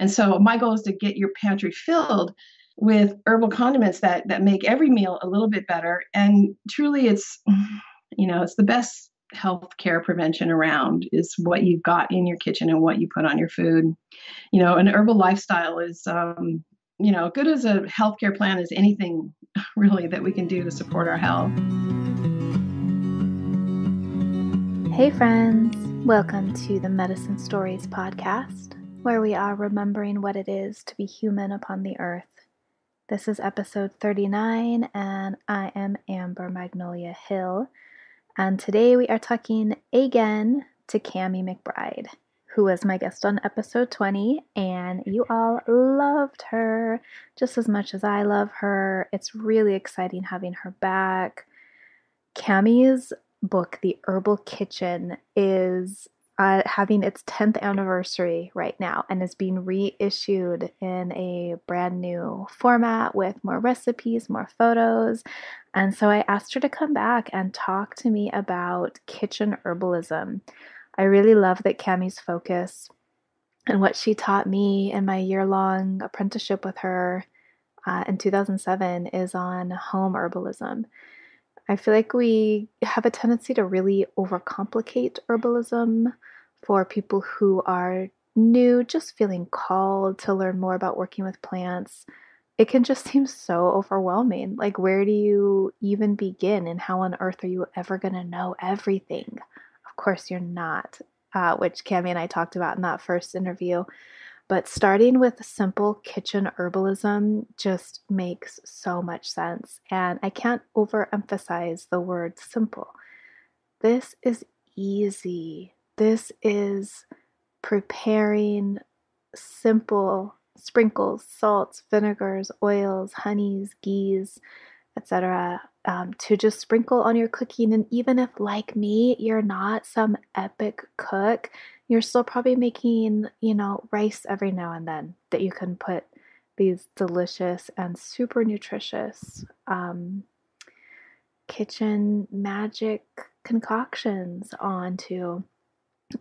And so my goal is to get your pantry filled with herbal condiments that that make every meal a little bit better. And truly, it's you know it's the best health care prevention around is what you've got in your kitchen and what you put on your food. You know, an herbal lifestyle is um, you know good as a healthcare plan as anything really that we can do to support our health. Hey friends, welcome to the Medicine Stories podcast, where we are remembering what it is to be human upon the earth. This is episode 39, and I am Amber Magnolia Hill. And today we are talking again to Kami McBride, who was my guest on episode 20, and you all loved her just as much as I love her. It's really exciting having her back. Kami's book, The Herbal Kitchen, is uh, having its 10th anniversary right now and is being reissued in a brand new format with more recipes, more photos. And so I asked her to come back and talk to me about kitchen herbalism. I really love that Kami's focus and what she taught me in my year long apprenticeship with her uh, in 2007 is on home herbalism. I feel like we have a tendency to really overcomplicate herbalism for people who are new, just feeling called to learn more about working with plants. It can just seem so overwhelming. Like, where do you even begin, and how on earth are you ever going to know everything? Of course, you're not, uh, which Kami and I talked about in that first interview. But starting with simple kitchen herbalism just makes so much sense. And I can't overemphasize the word simple. This is easy. This is preparing simple sprinkles, salts, vinegars, oils, honeys, ghees, etc. Um, to just sprinkle on your cooking. And even if, like me, you're not some epic cook, you're still probably making, you know, rice every now and then that you can put these delicious and super nutritious um, kitchen magic concoctions onto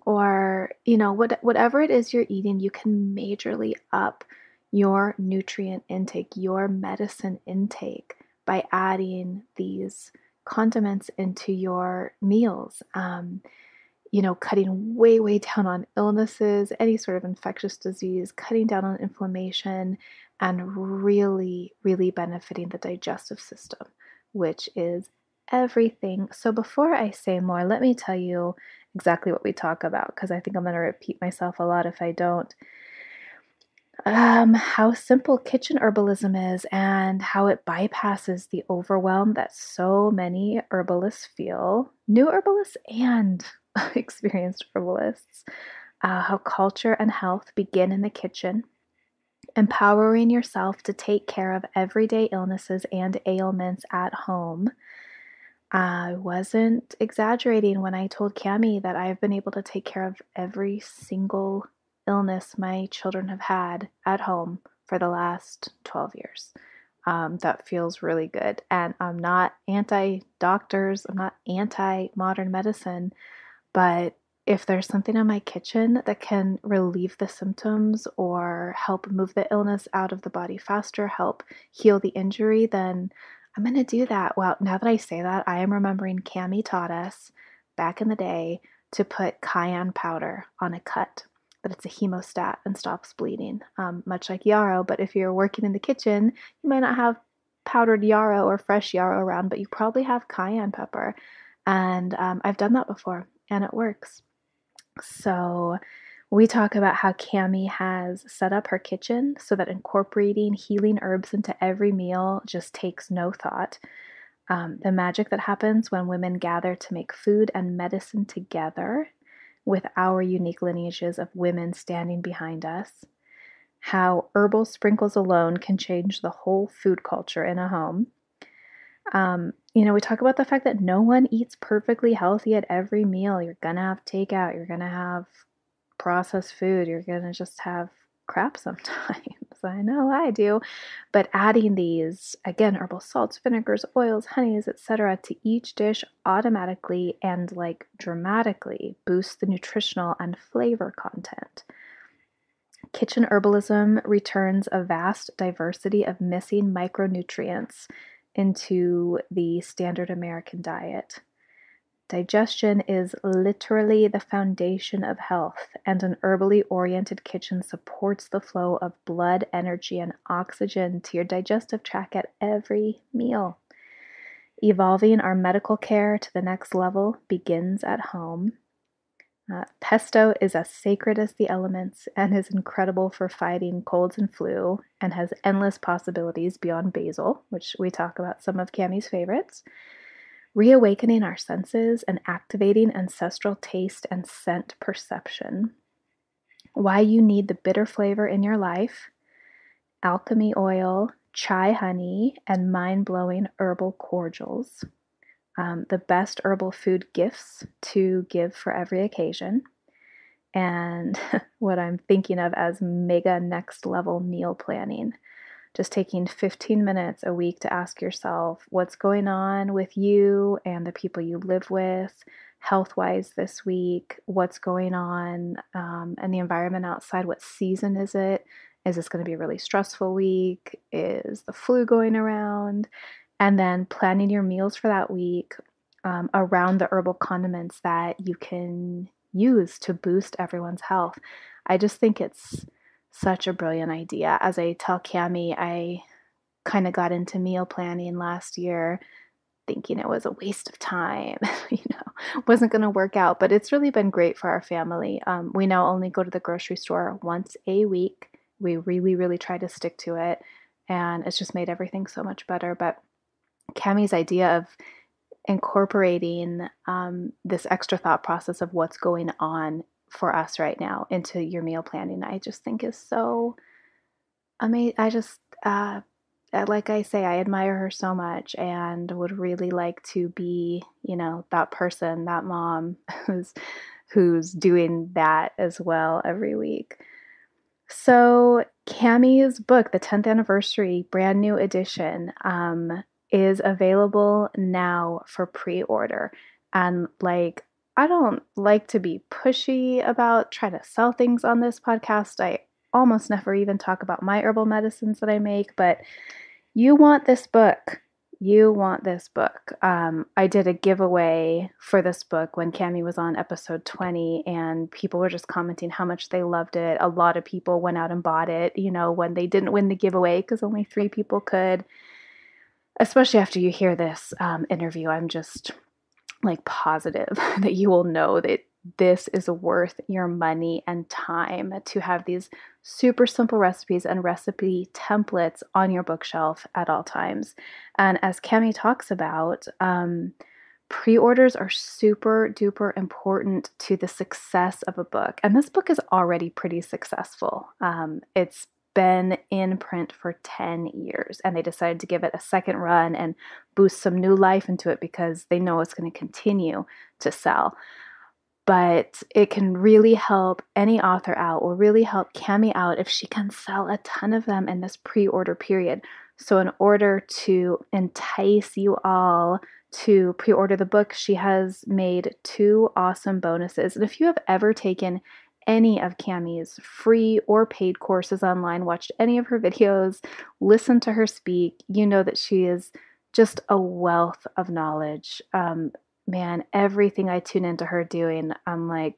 or you know what whatever it is you're eating you can majorly up your nutrient intake your medicine intake by adding these condiments into your meals. Um, you know, cutting way, way down on illnesses, any sort of infectious disease, cutting down on inflammation, and really, really benefiting the digestive system, which is everything. So, before I say more, let me tell you exactly what we talk about because I think I'm going to repeat myself a lot if I don't um, how simple kitchen herbalism is and how it bypasses the overwhelm that so many herbalists feel, new herbalists and experienced herbalists, uh, how culture and health begin in the kitchen, empowering yourself to take care of everyday illnesses and ailments at home. I wasn't exaggerating when I told Kami that I've been able to take care of every single illness my children have had at home for the last 12 years. Um, that feels really good. And I'm not anti doctors, I'm not anti modern medicine, but if there's something in my kitchen that can relieve the symptoms or help move the illness out of the body faster, help heal the injury, then I'm going to do that. Well, now that I say that, I am remembering Kami taught us back in the day to put cayenne powder on a cut that it's a hemostat and stops bleeding, um, much like yarrow. But if you're working in the kitchen, you might not have powdered yarrow or fresh yarrow around, but you probably have cayenne pepper. And um, I've done that before and it works. So, we talk about how Kami has set up her kitchen so that incorporating healing herbs into every meal just takes no thought. Um, the magic that happens when women gather to make food and medicine together with our unique lineages of women standing behind us, how herbal sprinkles alone can change the whole food culture in a home. Um, you know, we talk about the fact that no one eats perfectly healthy at every meal. You're gonna have takeout, you're gonna have processed food, you're gonna just have crap sometimes. I know I do. But adding these, again, herbal salts, vinegars, oils, honeys, etc., to each dish automatically and like dramatically boosts the nutritional and flavor content. Kitchen herbalism returns a vast diversity of missing micronutrients into the standard American diet. Digestion is literally the foundation of health, and an herbally oriented kitchen supports the flow of blood, energy, and oxygen to your digestive tract at every meal. Evolving our medical care to the next level begins at home. Uh, pesto is as sacred as the elements and is incredible for fighting colds and flu and has endless possibilities beyond basil, which we talk about some of Kami's favorites reawakening our senses and activating ancestral taste and scent perception. Why you need the bitter flavor in your life, alchemy oil, chai honey, and mind blowing herbal cordials. Um, the best herbal food gifts to give for every occasion. And what I'm thinking of as mega next level meal planning just taking 15 minutes a week to ask yourself what's going on with you and the people you live with health wise this week, what's going on um, and the environment outside, what season is it? Is this going to be a really stressful week? Is the flu going around? And then planning your meals for that week um, around the herbal condiments that you can use to boost everyone's health. I just think it's such a brilliant idea. As I tell Kami, I kind of got into meal planning last year thinking it was a waste of time, you know, wasn't going to work out, but it's really been great for our family. Um, we now only go to the grocery store once a week. We really, really try to stick to it, and it's just made everything so much better. But Kami's idea of incorporating um, this extra thought process of what's going on for us right now into your meal planning, I just think is so amazing. I just, uh, uh, like I say, I admire her so much and would really like to be, you know, that person, that mom who's who's doing that as well every week. So Kami's book, the 10th anniversary brand new edition, um, is available now for pre-order. And like I don't like to be pushy about trying to sell things on this podcast. I almost never even talk about my herbal medicines that I make, but you want this book. You want this book. Um, I did a giveaway for this book when Kami was on episode 20, and people were just commenting how much they loved it. A lot of people went out and bought it, you know, when they didn't win the giveaway because only three people could. Especially after you hear this um, interview, I'm just like positive that you will know that this is worth your money and time to have these super simple recipes and recipe templates on your bookshelf at all times. And as Kami talks about, um, pre orders are super duper important to the success of a book. And this book is already pretty successful. Um, it's been in print for 10 years and they decided to give it a second run and boost some new life into it because they know it's going to continue to sell. But it can really help any author out, or really help Kami out if she can sell a ton of them in this pre order period. So, in order to entice you all to pre order the book, she has made two awesome bonuses. And if you have ever taken any of Kami's free or paid courses online, watched any of her videos, listened to her speak, you know that she is just a wealth of knowledge. Um, man, everything I tune into her doing, I'm like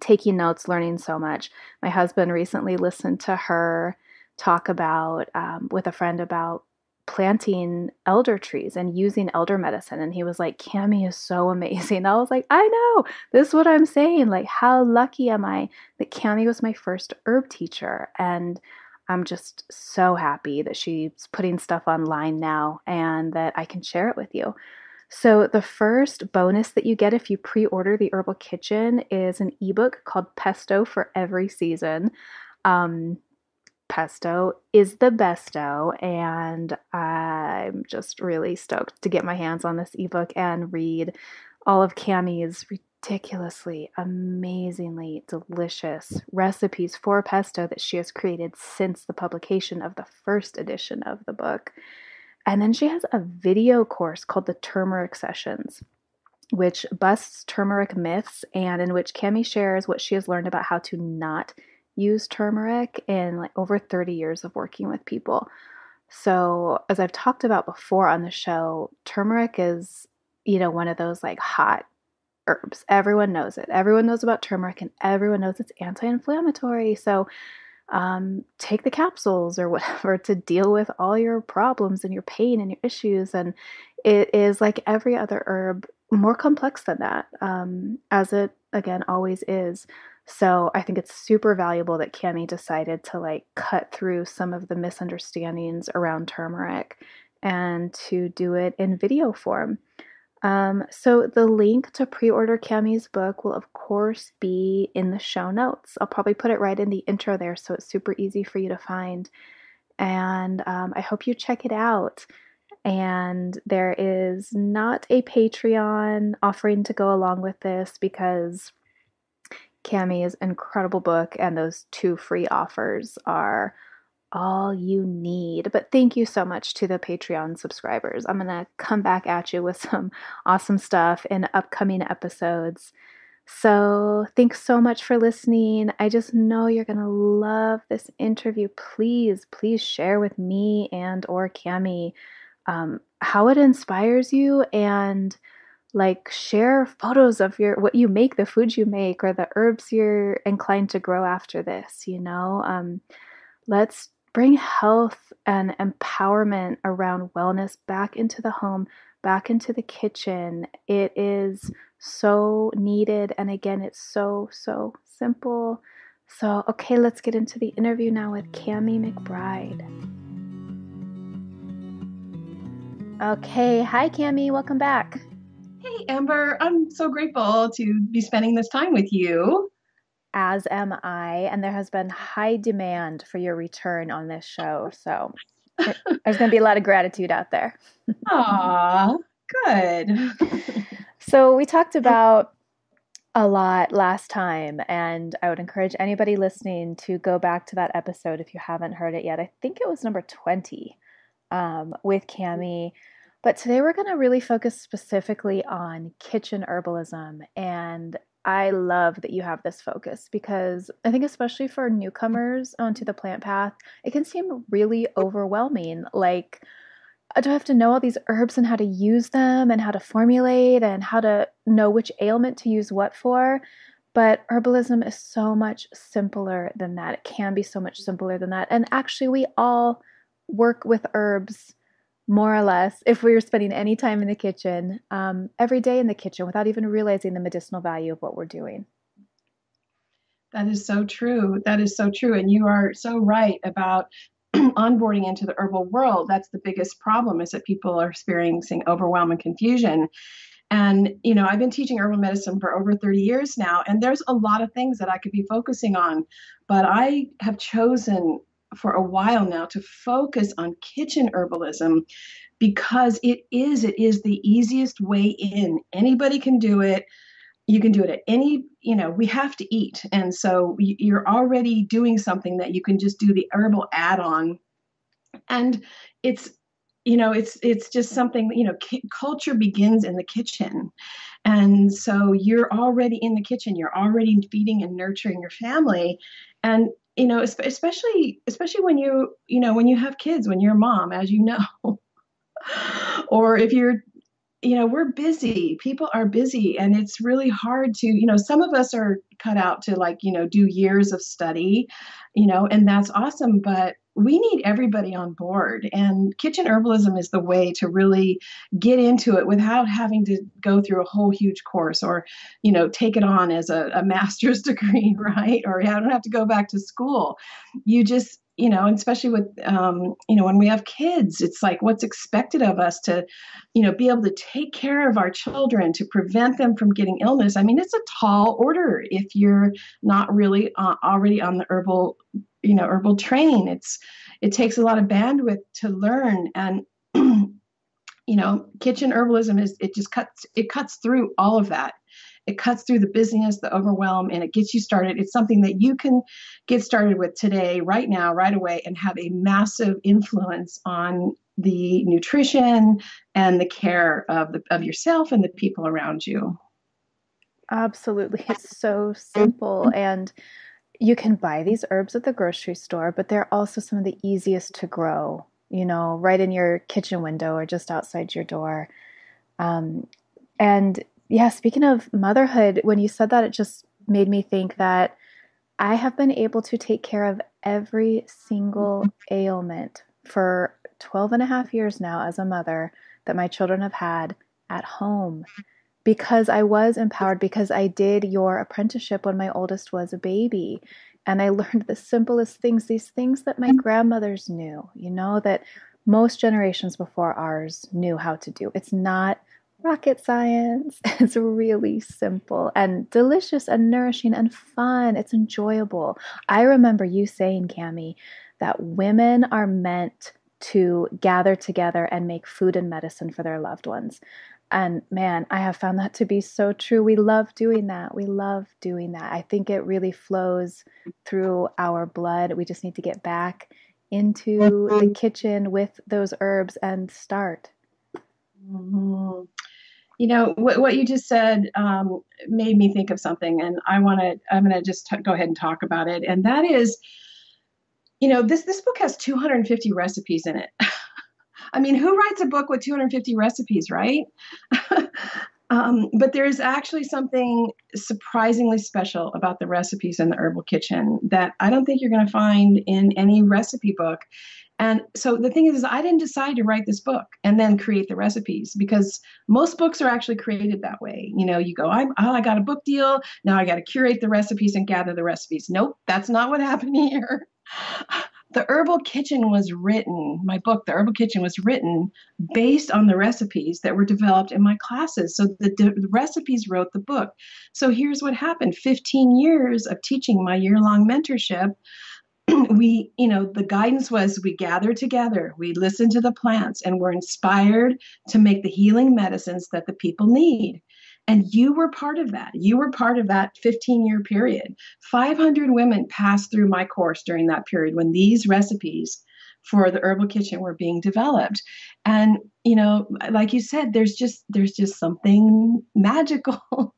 taking notes, learning so much. My husband recently listened to her talk about um, with a friend about planting elder trees and using elder medicine. And he was like, Kami is so amazing. I was like, I know, this is what I'm saying. Like, how lucky am I that Kami was my first herb teacher? And I'm just so happy that she's putting stuff online now and that I can share it with you. So, the first bonus that you get if you pre order the Herbal Kitchen is an ebook called Pesto for Every Season. Um, pesto is the besto, and I'm just really stoked to get my hands on this ebook and read all of Kami's ridiculously, amazingly delicious recipes for pesto that she has created since the publication of the first edition of the book. And then she has a video course called the Turmeric Sessions, which busts turmeric myths and in which Kami shares what she has learned about how to not used turmeric in like over 30 years of working with people. So, as I've talked about before on the show, turmeric is, you know, one of those like hot herbs. Everyone knows it. Everyone knows about turmeric and everyone knows it's anti inflammatory. So, um, take the capsules or whatever to deal with all your problems and your pain and your issues. And it is like every other herb, more complex than that, um, as it again always is. So I think it's super valuable that Kami decided to like cut through some of the misunderstandings around turmeric and to do it in video form. Um, so the link to pre-order Kami's book will of course be in the show notes. I'll probably put it right in the intro there, so it's super easy for you to find. And um, I hope you check it out. And there is not a Patreon offering to go along with this because Kami's incredible book and those two free offers are all you need. But thank you so much to the Patreon subscribers. I'm going to come back at you with some awesome stuff in upcoming episodes. So, thanks so much for listening. I just know you're going to love this interview. Please, please share with me and or Kami um, how it inspires you and like share photos of your what you make the food you make or the herbs you're inclined to grow after this you know? Um, let's bring health and empowerment around wellness back into the home back into the kitchen. It is so needed and again it's so so simple. So okay let's get into the interview now with Kami McBride. Okay hi Kami welcome back Hey, Amber, I'm so grateful to be spending this time with you. As am I. And there has been high demand for your return on this show. So there's going to be a lot of gratitude out there. Aw, good. so we talked about a lot last time, and I would encourage anybody listening to go back to that episode if you haven't heard it yet. I think it was number 20 um, with Kami but today we're going to really focus specifically on kitchen herbalism. And I love that you have this focus because I think, especially for newcomers onto the plant path, it can seem really overwhelming. Like, I do I have to know all these herbs and how to use them and how to formulate and how to know which ailment to use what for? But herbalism is so much simpler than that. It can be so much simpler than that. And actually, we all work with herbs more or less, if we were spending any time in the kitchen, um, every day in the kitchen without even realizing the medicinal value of what we're doing. That is so true. That is so true. And you are so right about onboarding into the herbal world. That's the biggest problem is that people are experiencing overwhelm and confusion. And, you know, I've been teaching herbal medicine for over 30 years now, and there's a lot of things that I could be focusing on. But I have chosen for a while now to focus on kitchen herbalism because it is it is the easiest way in. Anybody can do it. You can do it at any you know we have to eat. And so you're already doing something that you can just do the herbal add-on. And it's you know it's it's just something you know ki- culture begins in the kitchen. And so you're already in the kitchen. You're already feeding and nurturing your family. And you know especially especially when you you know when you have kids when you're a mom as you know. Or if you're you know we're busy. People are busy and it's really hard to you know some of us are cut out to like you know do years of study you know and that's awesome but we need everybody on board and kitchen herbalism is the way to really get into it without having to go through a whole huge course or you know take it on as a, a master's degree right? Or i don't have to go back to school. You just you know and especially with um, you know when we have kids it's like what's expected of us to you know be able to take care of our children to prevent them from getting illness. I mean it's a tall order if you're not really uh, already on the herbal you know herbal train. It's it takes a lot of bandwidth to learn and you know kitchen herbalism is it just cuts it cuts through all of that it cuts through the busyness the overwhelm and it gets you started. It's something that you can get started with today right now right away and have a massive influence on the nutrition and the care of the of yourself and the people around you. Absolutely. It's so simple and you can buy these herbs at the grocery store, but they're also some of the easiest to grow, you know, right in your kitchen window or just outside your door. Um, and yeah, speaking of motherhood, when you said that, it just made me think that I have been able to take care of every single ailment for 12 and a half years now as a mother that my children have had at home because I was empowered because I did your apprenticeship when my oldest was a baby. And I learned the simplest things, these things that my grandmothers knew, you know, that most generations before ours knew how to do. It's not rocket science. It's really simple and delicious and nourishing and fun. It's enjoyable. I remember you saying, Kami, that women are meant to gather together and make food and medicine for their loved ones. And man, I have found that to be so true. We love doing that. We love doing that. I think it really flows through our blood. We just need to get back into the mm-hmm. kitchen with those herbs and start. Mm-hmm. You know what, what you just said um, made me think of something, and I want to. I'm going to just t- go ahead and talk about it, and that is, you know, this this book has 250 recipes in it. I mean, who writes a book with 250 recipes, right? um, but there's actually something surprisingly special about the recipes in the Herbal Kitchen that I don't think you're going to find in any recipe book. And so the thing is, is, I didn't decide to write this book and then create the recipes because most books are actually created that way. You know, you go, I, oh, I got a book deal. Now I got to curate the recipes and gather the recipes. Nope, that's not what happened here the Herbal Kitchen was written, my book, The Herbal Kitchen, was written based on the recipes that were developed in my classes. So the, the recipes wrote the book. So here's what happened 15 years of teaching my year long mentorship. we, you know, the guidance was we gather together, we listen to the plants, and we're inspired to make the healing medicines that the people need. And you were part of that. You were part of that 15 year period. 500 women passed through my course during that period when these recipes for the herbal kitchen were being developed and you know like you said there's just there's just something magical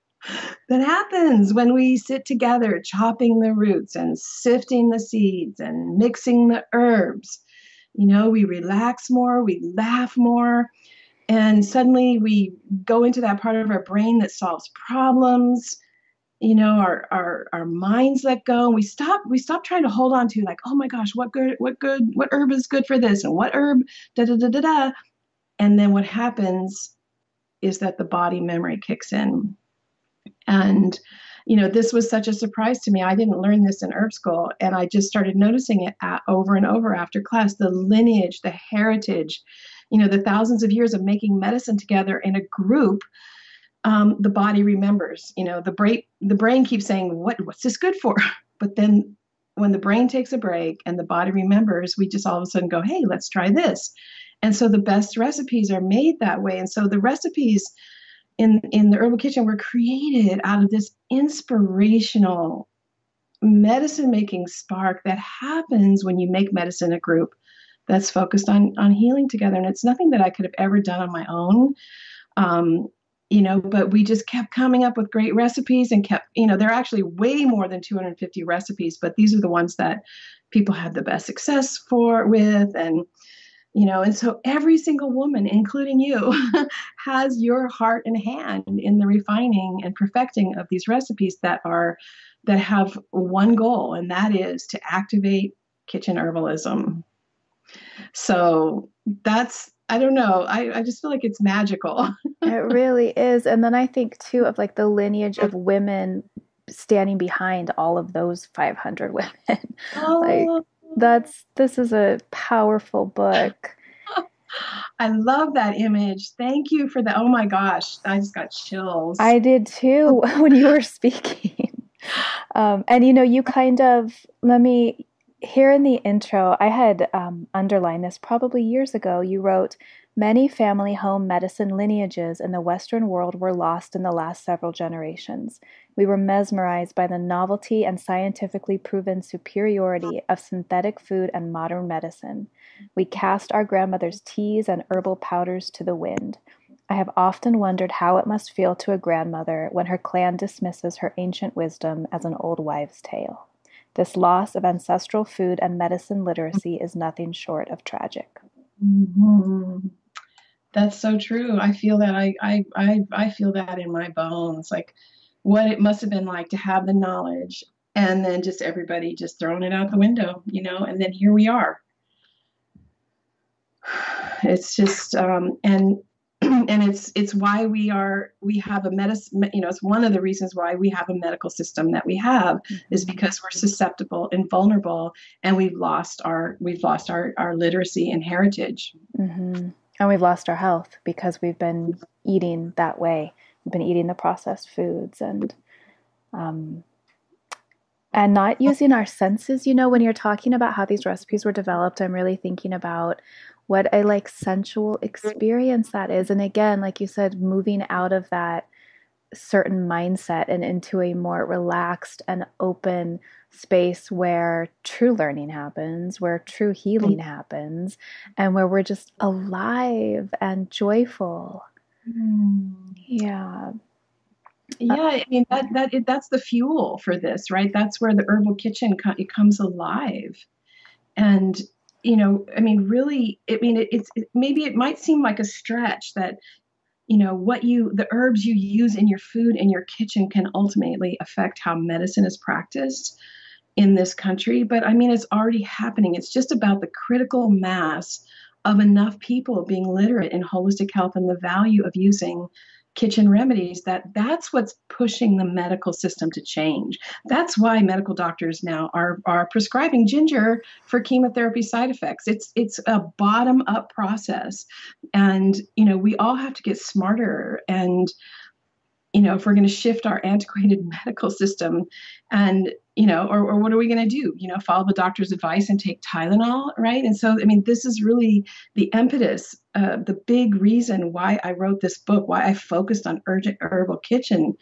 that happens when we sit together chopping the roots and sifting the seeds and mixing the herbs. You know we relax more we laugh more and suddenly we go into that part of our brain that solves problems. You know our our our minds let go and we stop we stop trying to hold on to like oh my gosh what good what good what herb is good for this? And what herb da da da da da. And then what happens is that the body memory kicks in and you know this was such a surprise to me. I didn't learn this in herb school and i just started noticing it at, over and over after class the lineage the heritage you know the thousands of years of making medicine together in a group um, the body remembers you know the brain the brain keeps saying what what's this good for? But then when the brain takes a break and the body remembers we just all of a sudden go hey let's try this. And so the best recipes are made that way. And so the recipes in in the herbal kitchen were created out of this inspirational medicine making spark that happens when you make medicine a group that's focused on on healing together. And it's nothing that i could have ever done on my own. Um, you know but we just kept coming up with great recipes and kept you know there are actually way more than 250 recipes but these are the ones that people had the best success for with and you know and so every single woman including you has your heart and hand in the refining and perfecting of these recipes that are that have one goal and that is to activate kitchen herbalism so that's I don't know. I, I just feel like it's magical. it really is. And then I think too of like the lineage of women standing behind all of those 500 women. Oh. like that's this is a powerful book. I love that image. Thank you for that. Oh my gosh, I just got chills. I did too when you were speaking. Um, and you know, you kind of let me here in the intro, I had um, underlined this probably years ago. You wrote, Many family home medicine lineages in the Western world were lost in the last several generations. We were mesmerized by the novelty and scientifically proven superiority of synthetic food and modern medicine. We cast our grandmother's teas and herbal powders to the wind. I have often wondered how it must feel to a grandmother when her clan dismisses her ancient wisdom as an old wives' tale. This loss of ancestral food and medicine literacy is nothing short of tragic. Mm-hmm. That's so true. I feel that I, I I I feel that in my bones. Like what it must have been like to have the knowledge and then just everybody just throwing it out the window, you know, and then here we are. It's just um, and and it's it's why we are we have a medicine you know it's one of the reasons why we have a medical system that we have is mm-hmm. because we're susceptible and vulnerable and we've lost our we've lost our our literacy and heritage mm-hmm. And we've lost our health because we've been eating that way. We've been eating the processed foods and um, and not using our senses you know when you're talking about how these recipes were developed i'm really thinking about what a like sensual experience that is. And again like you said moving out of that certain mindset and into a more relaxed and open space where true learning happens, where true healing mm. happens, and where we're just alive and joyful. Mm. Yeah. Yeah, I mean that that that's the fuel for this, right? That's where the herbal kitchen it comes alive, and you know, I mean, really, I mean, it, it's it, maybe it might seem like a stretch that, you know, what you, the herbs you use in your food in your kitchen can ultimately affect how medicine is practiced in this country. But I mean, it's already happening. It's just about the critical mass of enough people being literate in holistic health and the value of using kitchen remedies that that's what's pushing the medical system to change that's why medical doctors now are are prescribing ginger for chemotherapy side effects it's it's a bottom up process and you know we all have to get smarter and you know if we're going to shift our antiquated medical system and you know, or, or what are we going to do? You know, follow the doctor's advice and take Tylenol, right? And so, I mean, this is really the impetus, uh, the big reason why I wrote this book, why I focused on urgent herbal kitchen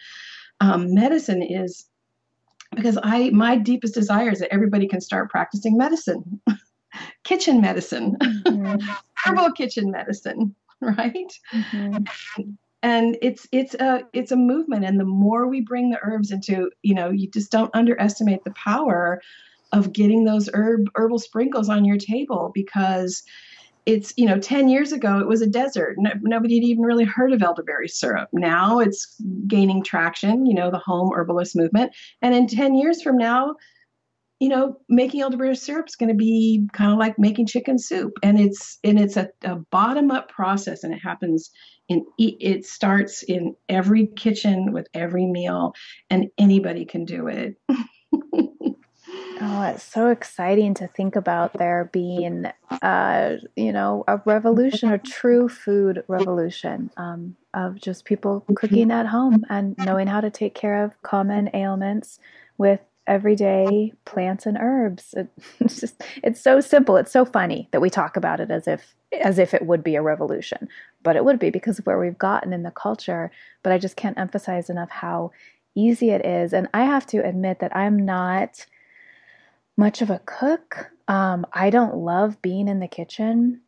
um, medicine is because I my deepest desire is that everybody can start practicing medicine, kitchen medicine, mm-hmm. herbal kitchen medicine, right? Mm-hmm and it's it's a it's a movement. And the more we bring the herbs into you know you just don't underestimate the power of getting those herb herbal sprinkles on your table because it's you know 10 years ago it was a desert. No, nobody had even really heard of elderberry syrup. Now it's gaining traction you know the home herbalist movement. And in 10 years from now you know, making elderberry syrup is going to be kind of like making chicken soup, and it's and it's a, a bottom up process, and it happens in it starts in every kitchen with every meal, and anybody can do it. Oh, it's so exciting to think about there being, uh, you know, a revolution, a true food revolution um, of just people cooking at home and knowing how to take care of common ailments with everyday plants and herbs. It's just it's so simple. It's so funny that we talk about it as if as if it would be a revolution, but it would be because of where we've gotten in the culture. But I just can't emphasize enough how easy it is. And I have to admit that I'm not much of a cook. Um, I don't love being in the kitchen.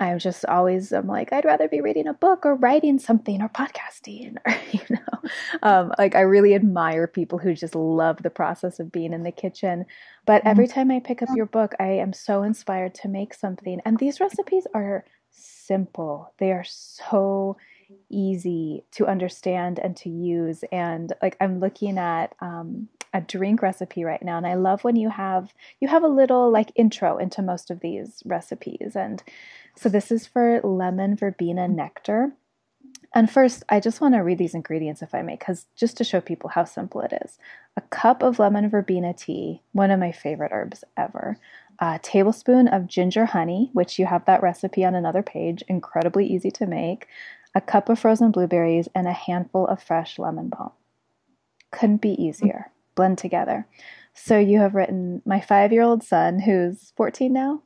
I'm just always I'm like I'd rather be reading a book or writing something or podcasting or you know? Um, like I really admire people who just love the process of being in the kitchen. But mm-hmm. every time I pick up your book I am so inspired to make something. And these recipes are simple. They are so easy to understand and to use. And like I'm looking at um, a drink recipe right now and I love when you have you have a little like intro into most of these recipes. And so this is for lemon verbena nectar. And first, I just want to read these ingredients if I may, because just to show people how simple it is. A cup of lemon verbena tea, one of my favorite herbs ever. A tablespoon of ginger honey, which you have that recipe on another page, incredibly easy to make. A cup of frozen blueberries, and a handful of fresh lemon balm. Couldn't be easier. Blend together. So you have written my five year old son, who's 14 now,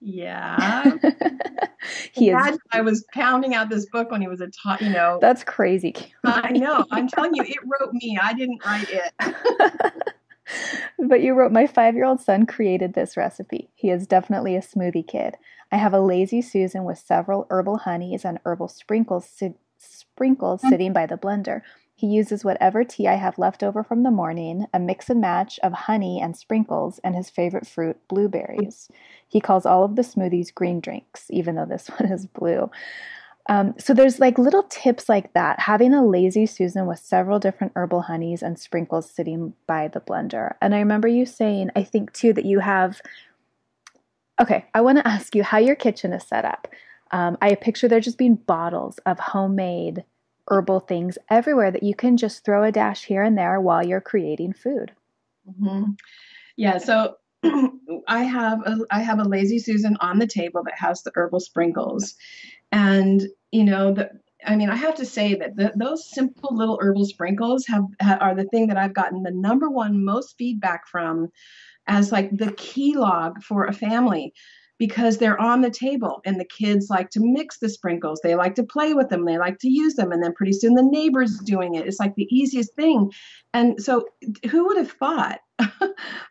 yeah. he is. I was pounding out this book when he was a tot, you know. That's crazy. I know. I'm telling you, it wrote me. I didn't write it. but you wrote, My five year old son created this recipe. He is definitely a smoothie kid. I have a lazy Susan with several herbal honeys and herbal sprinkles, si- sprinkles mm-hmm. sitting by the blender. He uses whatever tea I have left over from the morning, a mix and match of honey and sprinkles, and his favorite fruit, blueberries. He calls all of the smoothies green drinks, even though this one is blue. Um, so there's like little tips like that. Having a lazy Susan with several different herbal honeys and sprinkles sitting by the blender. And I remember you saying, I think too, that you have. Okay, I want to ask you how your kitchen is set up. Um, I picture there just being bottles of homemade herbal things everywhere that you can just throw a dash here and there while you're creating food. Mm-hmm. Yeah, so I have a I have a lazy Susan on the table that has the herbal sprinkles, and you know the I mean, I have to say that the, those simple little herbal sprinkles have, have, are the thing that I've gotten the number one most feedback from as like the key log for a family because they're on the table and the kids like to mix the sprinkles. They like to play with them. They like to use them. And then pretty soon the neighbor's doing it. It's like the easiest thing. And so who would have thought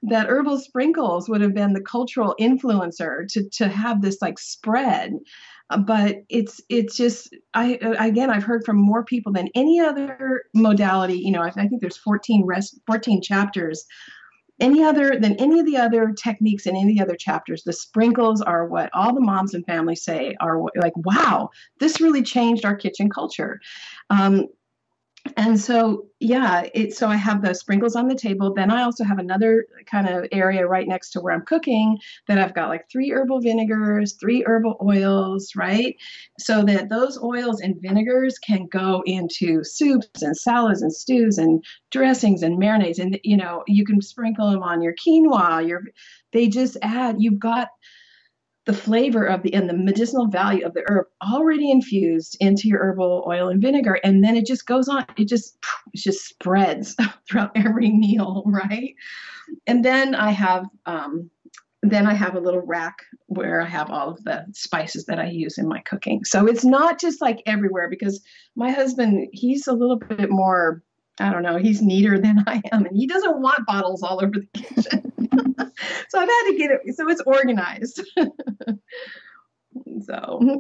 that herbal sprinkles would have been the cultural influencer to, to have this like spread? Uh, but it's it's just I uh, again I've heard from more people than any other modality. You know, I, I think there's 14 rest 14 chapters any other than any of the other techniques in any of the other chapters the sprinkles are what all the moms and families say are like wow this really changed our kitchen culture. Um, and so yeah it so i have the sprinkles on the table. Then i also have another kind of area right next to where i'm cooking that i've got like three herbal vinegars three herbal oils right? So that those oils and vinegars can go into soups and salads and stews and dressings and marinades. And you know you can sprinkle them on your quinoa your they just add you've got the flavor of the and the medicinal value of the herb already infused into your herbal oil and vinegar. And then it just goes on it just it just spreads throughout every meal right? And then i have um, then i have a little rack where i have all of the spices that i use in my cooking. So it's not just like everywhere because my husband he's a little bit more I don't know, he's neater than I am, and he doesn't want bottles all over the kitchen. so I've had to get it, so it's organized. so.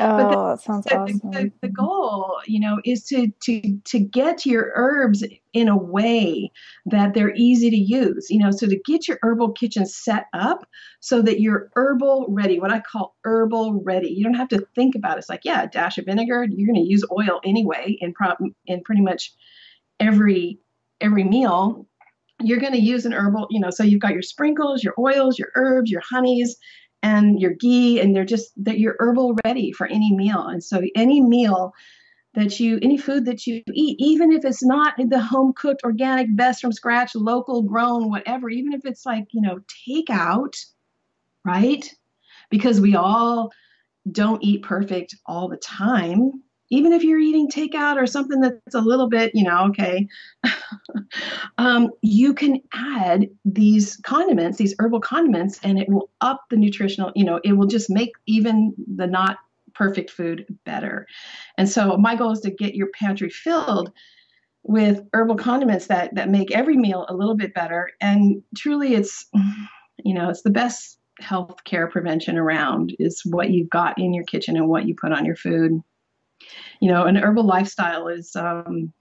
Oh, that sounds the, awesome. The, the, goal, you know, is to to to get your herbs in a way that they're easy to use. You know, so to get your herbal kitchen set up so that you're herbal ready. What I call herbal ready. You don't have to think about it. It's like, yeah, a dash of vinegar. You're going to use oil anyway in pro- in pretty much every every meal you're going to use an herbal you know so you've got your sprinkles your oils your herbs your honeys and your ghee and they're just that you're herbal ready for any meal. And so any meal that you any food that you eat even if it's not the home cooked organic best from scratch local grown whatever even if it's like you know takeout right? Because we all don't eat perfect all the time even if you're eating takeout or something that's a little bit, you know, okay, um, you can add these condiments, these herbal condiments, and it will up the nutritional, you know, it will just make even the not perfect food better. And so my goal is to get your pantry filled with herbal condiments that that make every meal a little bit better. And truly it's, you know, it's the best health care prevention around is what you've got in your kitchen and what you put on your food you know, an herbal lifestyle is, um,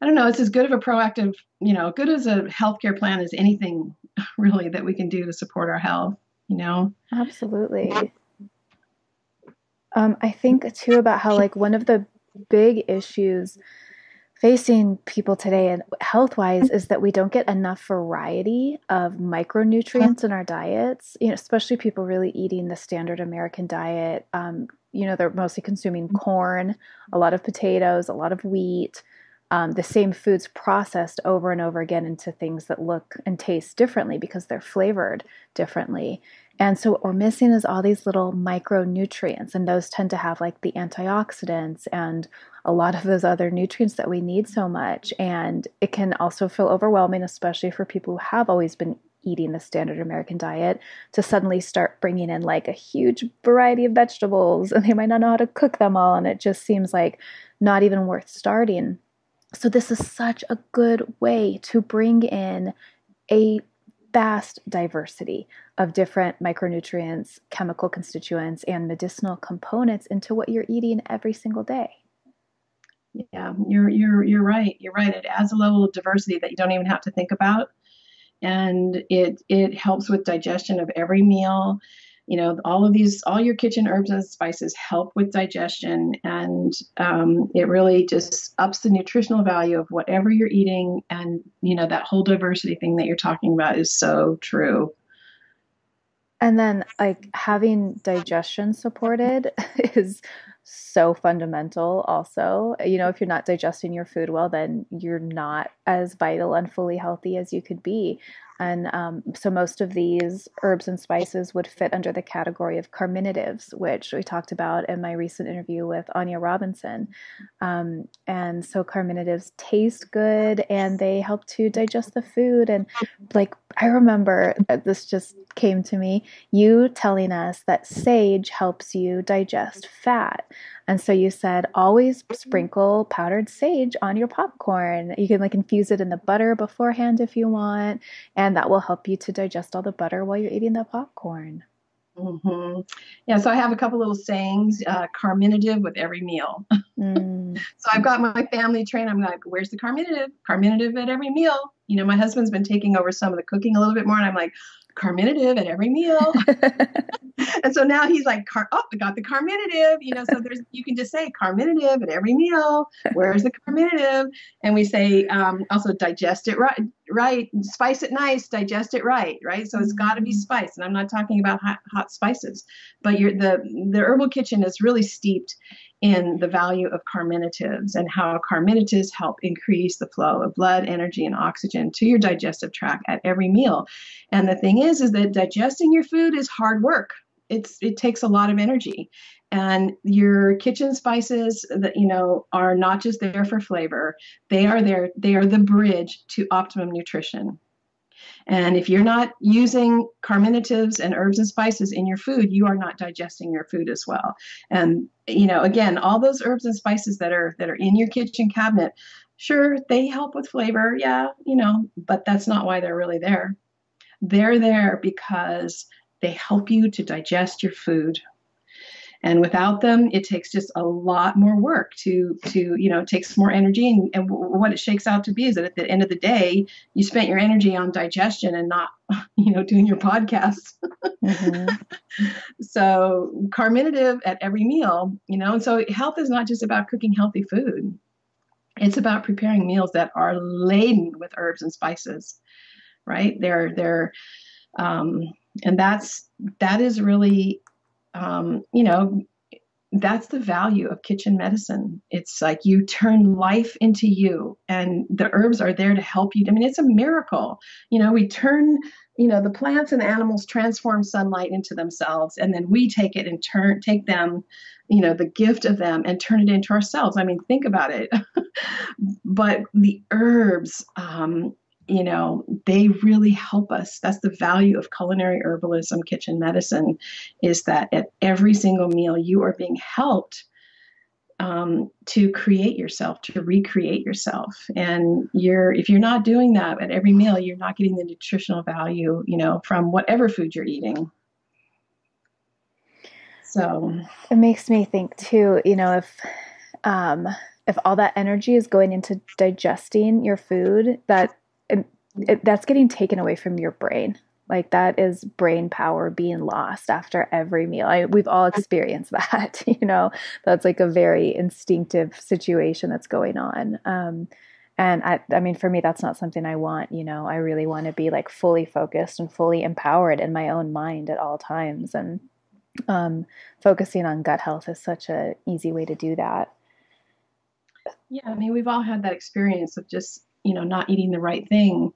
I don't know, it's as good of a proactive, you know, good as a healthcare plan as anything really that we can do to support our health, you know? Absolutely. Um, I think too about how, like, one of the big issues facing people today and health wise is that we don't get enough variety of micronutrients in our diets you know especially people really eating the standard american diet. Um, you know they're mostly consuming mm-hmm. corn a lot of potatoes a lot of wheat um, the same foods processed over and over again into things that look and taste differently because they're flavored differently. And so what we're missing is all these little micronutrients and those tend to have like the antioxidants and a lot of those other nutrients that we need so much and it can also feel overwhelming especially for people who have always been eating the standard American diet to suddenly start bringing in like a huge variety of vegetables and they might not know how to cook them all. And it just seems like not even worth starting. So, this is such a good way to bring in a vast diversity of different micronutrients, chemical constituents, and medicinal components into what you're eating every single day. Yeah, you're you're you're right. You're right. It adds a level of diversity that you don't even have to think about, and it it helps with digestion of every meal. You know, all of these, all your kitchen herbs and spices help with digestion, and um, it really just ups the nutritional value of whatever you're eating. And you know, that whole diversity thing that you're talking about is so true. And then, like, having digestion supported is so fundamental, also. You know, if you're not digesting your food well, then you're not as vital and fully healthy as you could be. And um, so most of these herbs and spices would fit under the category of carminatives, which we talked about in my recent interview with Anya Robinson. Um, and so carminatives taste good and they help to digest the food. And like, I remember this just came to me you telling us that sage helps you digest fat. And so you said always sprinkle powdered sage on your popcorn. You can like infuse it in the butter beforehand if you want, and that will help you to digest all the butter while you're eating the popcorn. Mm-hmm. Yeah, so I have a couple little sayings, uh, carminative with every meal. Mm. so I've got my family trained. I'm like, where's the carminative? Carminative at every meal. You know, my husband's been taking over some of the cooking a little bit more, and I'm like, carminative at every meal. and so now he's like, Car- oh, I got the carminative. You know, so there's you can just say carminative at every meal. Where's the carminative? And we say um, also digest it right, right, spice it nice, digest it right, right. So it's got to be mm-hmm. spiced. And I'm not talking about hot, hot spices, but you're, the the herbal kitchen is really steeped in the value of carminatives and how carminatives help increase the flow of blood, energy, and oxygen to your digestive tract at every meal. And the thing is, is that digesting your food is hard work. It's it takes a lot of energy, and your kitchen spices that you know are not just there for flavor. They are there. They are the bridge to optimum nutrition. And if you're not using carminatives and herbs and spices in your food, you are not digesting your food as well. And you know, again, all those herbs and spices that are that are in your kitchen cabinet, sure, they help with flavor, yeah, you know, but that's not why they're really there. They're there because they help you to digest your food and without them it takes just a lot more work to to you know it takes more energy. And, and what it shakes out to be is that at the end of the day you spent your energy on digestion and not you know doing your podcast mm-hmm. so carminative at every meal you know? And so health is not just about cooking healthy food. It's about preparing meals that are laden with herbs and spices right? They're they're um, and that's that is really um, you know, that's the value of kitchen medicine. It's like you turn life into you, and the herbs are there to help you. I mean, it's a miracle. You know, we turn, you know, the plants and animals transform sunlight into themselves, and then we take it and turn, take them, you know, the gift of them and turn it into ourselves. I mean, think about it. but the herbs, um, you know, they really help us. That's the value of culinary herbalism, kitchen medicine, is that at every single meal you are being helped um, to create yourself, to recreate yourself. And you're if you're not doing that at every meal, you're not getting the nutritional value, you know, from whatever food you're eating. So it makes me think too, you know, if um, if all that energy is going into digesting your food, that it, it, that's getting taken away from your brain. Like that is brain power being lost after every meal. I, we've all experienced that, you know. That's like a very instinctive situation that's going on. Um, and I, I mean, for me, that's not something I want. You know, I really want to be like fully focused and fully empowered in my own mind at all times. And um, focusing on gut health is such a easy way to do that. Yeah, I mean, we've all had that experience of just you know not eating the right thing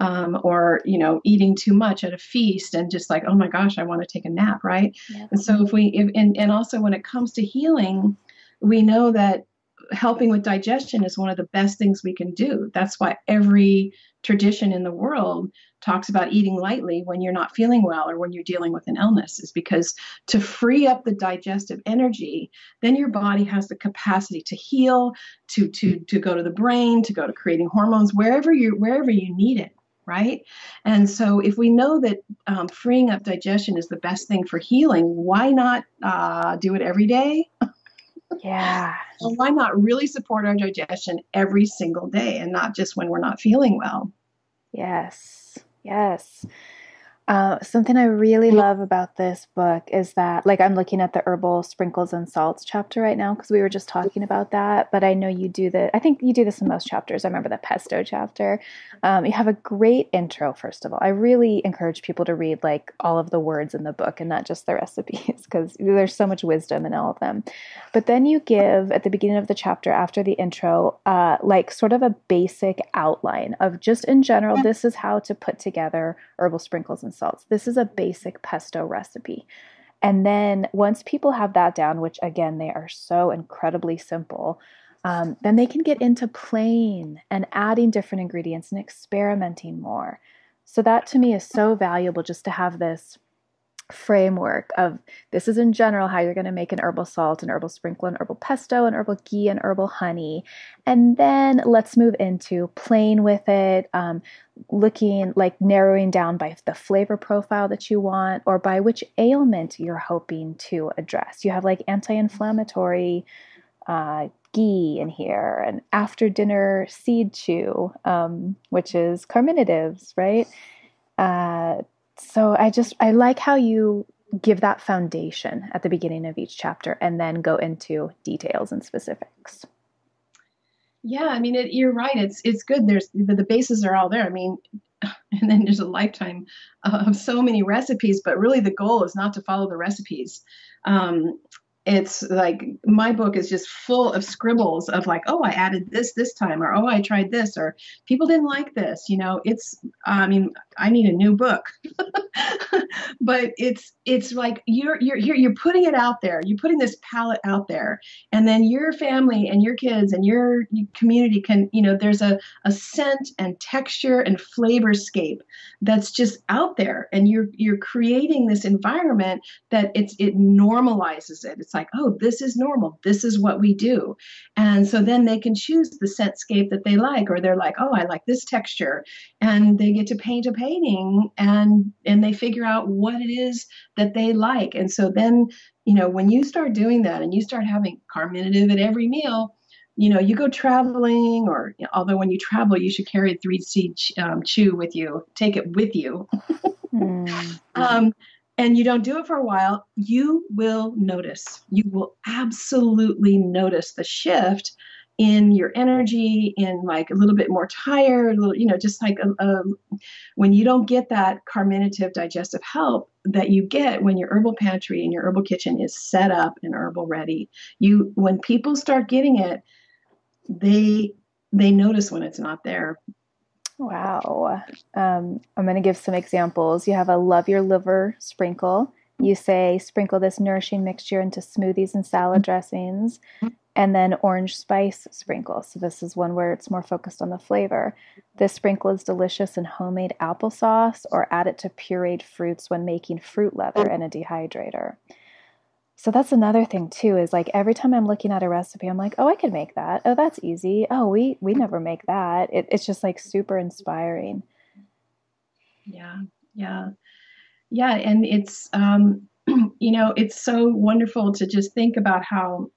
um, or you know eating too much at a feast and just like oh my gosh i want to take a nap right yeah. and so if we if, and, and also when it comes to healing we know that helping with digestion is one of the best things we can do that's why every tradition in the world talks about eating lightly when you're not feeling well or when you're dealing with an illness is because to free up the digestive energy then your body has the capacity to heal to to to go to the brain to go to creating hormones wherever you wherever you need it right? And so if we know that um, freeing up digestion is the best thing for healing why not uh, do it every day Yeah. so why not really support our digestion every single day and not just when we're not feeling well? Yes. Yes. Uh, something I really love about this book is that, like, I'm looking at the herbal sprinkles and salts chapter right now because we were just talking about that. But I know you do the, I think you do this in most chapters. I remember the pesto chapter. Um, you have a great intro, first of all. I really encourage people to read, like, all of the words in the book and not just the recipes because there's so much wisdom in all of them. But then you give, at the beginning of the chapter, after the intro, uh, like, sort of a basic outline of just in general, this is how to put together herbal sprinkles and salts. This is a basic pesto recipe. And then once people have that down, which again, they are so incredibly simple, um, then they can get into playing and adding different ingredients and experimenting more. So, that to me is so valuable just to have this framework of this is in general how you're going to make an herbal salt, an herbal sprinkle, an herbal pesto, an herbal ghee, an herbal honey. And then let's move into playing with it, um, looking like narrowing down by the flavor profile that you want or by which ailment you're hoping to address. You have like anti inflammatory. Uh, ghee in here and after dinner seed chew um, which is carminatives right uh, so I just I like how you give that foundation at the beginning of each chapter and then go into details and specifics. Yeah, I mean, it, you're right. It's it's good. There's the, the bases are all there. I mean, and then there's a lifetime of so many recipes, but really the goal is not to follow the recipes. Um, it's like my book is just full of scribbles of like oh i added this this time or oh i tried this or people didn't like this you know it's i mean i need a new book. But it's it's like you're you're you're you're putting it out there. You're putting this palette out there. And then your family and your kids and your community can you know there's a, a scent and texture and flavorscape that's just out there. And you're you're creating this environment that it's it normalizes it. It's like oh this is normal this is what we do and so then they can choose the scentscape that they like or they're like oh i like this texture and they get to paint a painting and and they figure out what it is that they like and so then you know when you start doing that and you start having carminative at every meal you know, you go traveling, or you know, although when you travel, you should carry a three seed um, chew with you, take it with you. mm. um, and you don't do it for a while, you will notice. You will absolutely notice the shift in your energy, in like a little bit more tired, little, you know, just like a, a, when you don't get that carminative digestive help that you get when your herbal pantry and your herbal kitchen is set up and herbal ready. You when people start getting it, they they notice when it's not there. Wow. Um, I'm going to give some examples. You have a love your liver sprinkle. You say sprinkle this nourishing mixture into smoothies and salad dressings. And then orange spice sprinkle. So, this is one where it's more focused on the flavor. This sprinkle is delicious in homemade applesauce or add it to pureed fruits when making fruit leather in a dehydrator. So that's another thing too is like every time I'm looking at a recipe, I'm like, oh, I could make that. Oh, that's easy. Oh, we we never make that. It, it's just like super inspiring. Yeah, yeah, yeah, and it's um, you know it's so wonderful to just think about how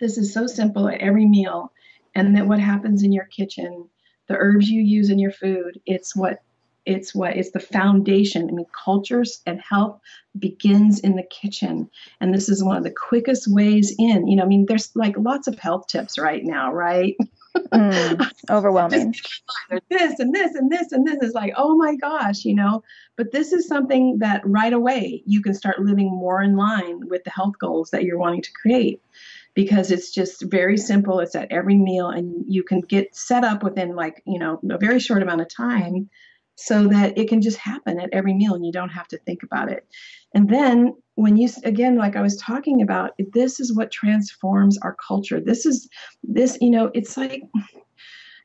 this is so simple at every meal, and that what happens in your kitchen, the herbs you use in your food, it's what it's what it's the foundation. I mean, cultures and health begins in the kitchen. And this is one of the quickest ways in. You know, I mean, there's like lots of health tips right now, right? Mm, overwhelming. this and this and this and this is like, oh my gosh, you know. But this is something that right away you can start living more in line with the health goals that you're wanting to create because it's just very simple. It's at every meal, and you can get set up within like you know a very short amount of time so that it can just happen at every meal and you don't have to think about it. And then when you again like I was talking about this is what transforms our culture. This is this you know it's like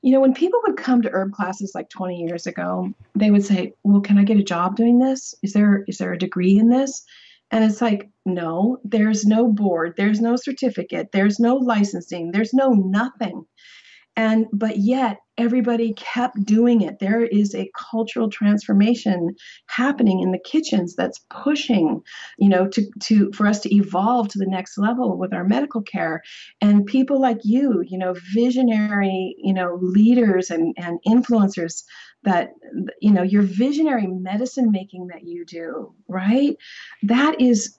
you know when people would come to herb classes like 20 years ago, they would say, "Well, can I get a job doing this? Is there is there a degree in this?" And it's like, no, there's no board, there's no certificate, there's no licensing, there's no nothing. And but yet everybody kept doing it. There is a cultural transformation happening in the kitchens that's pushing you know to to for us to evolve to the next level with our medical care. And people like you you know visionary you know leaders and and influencers that you know your visionary medicine making that you do right? That is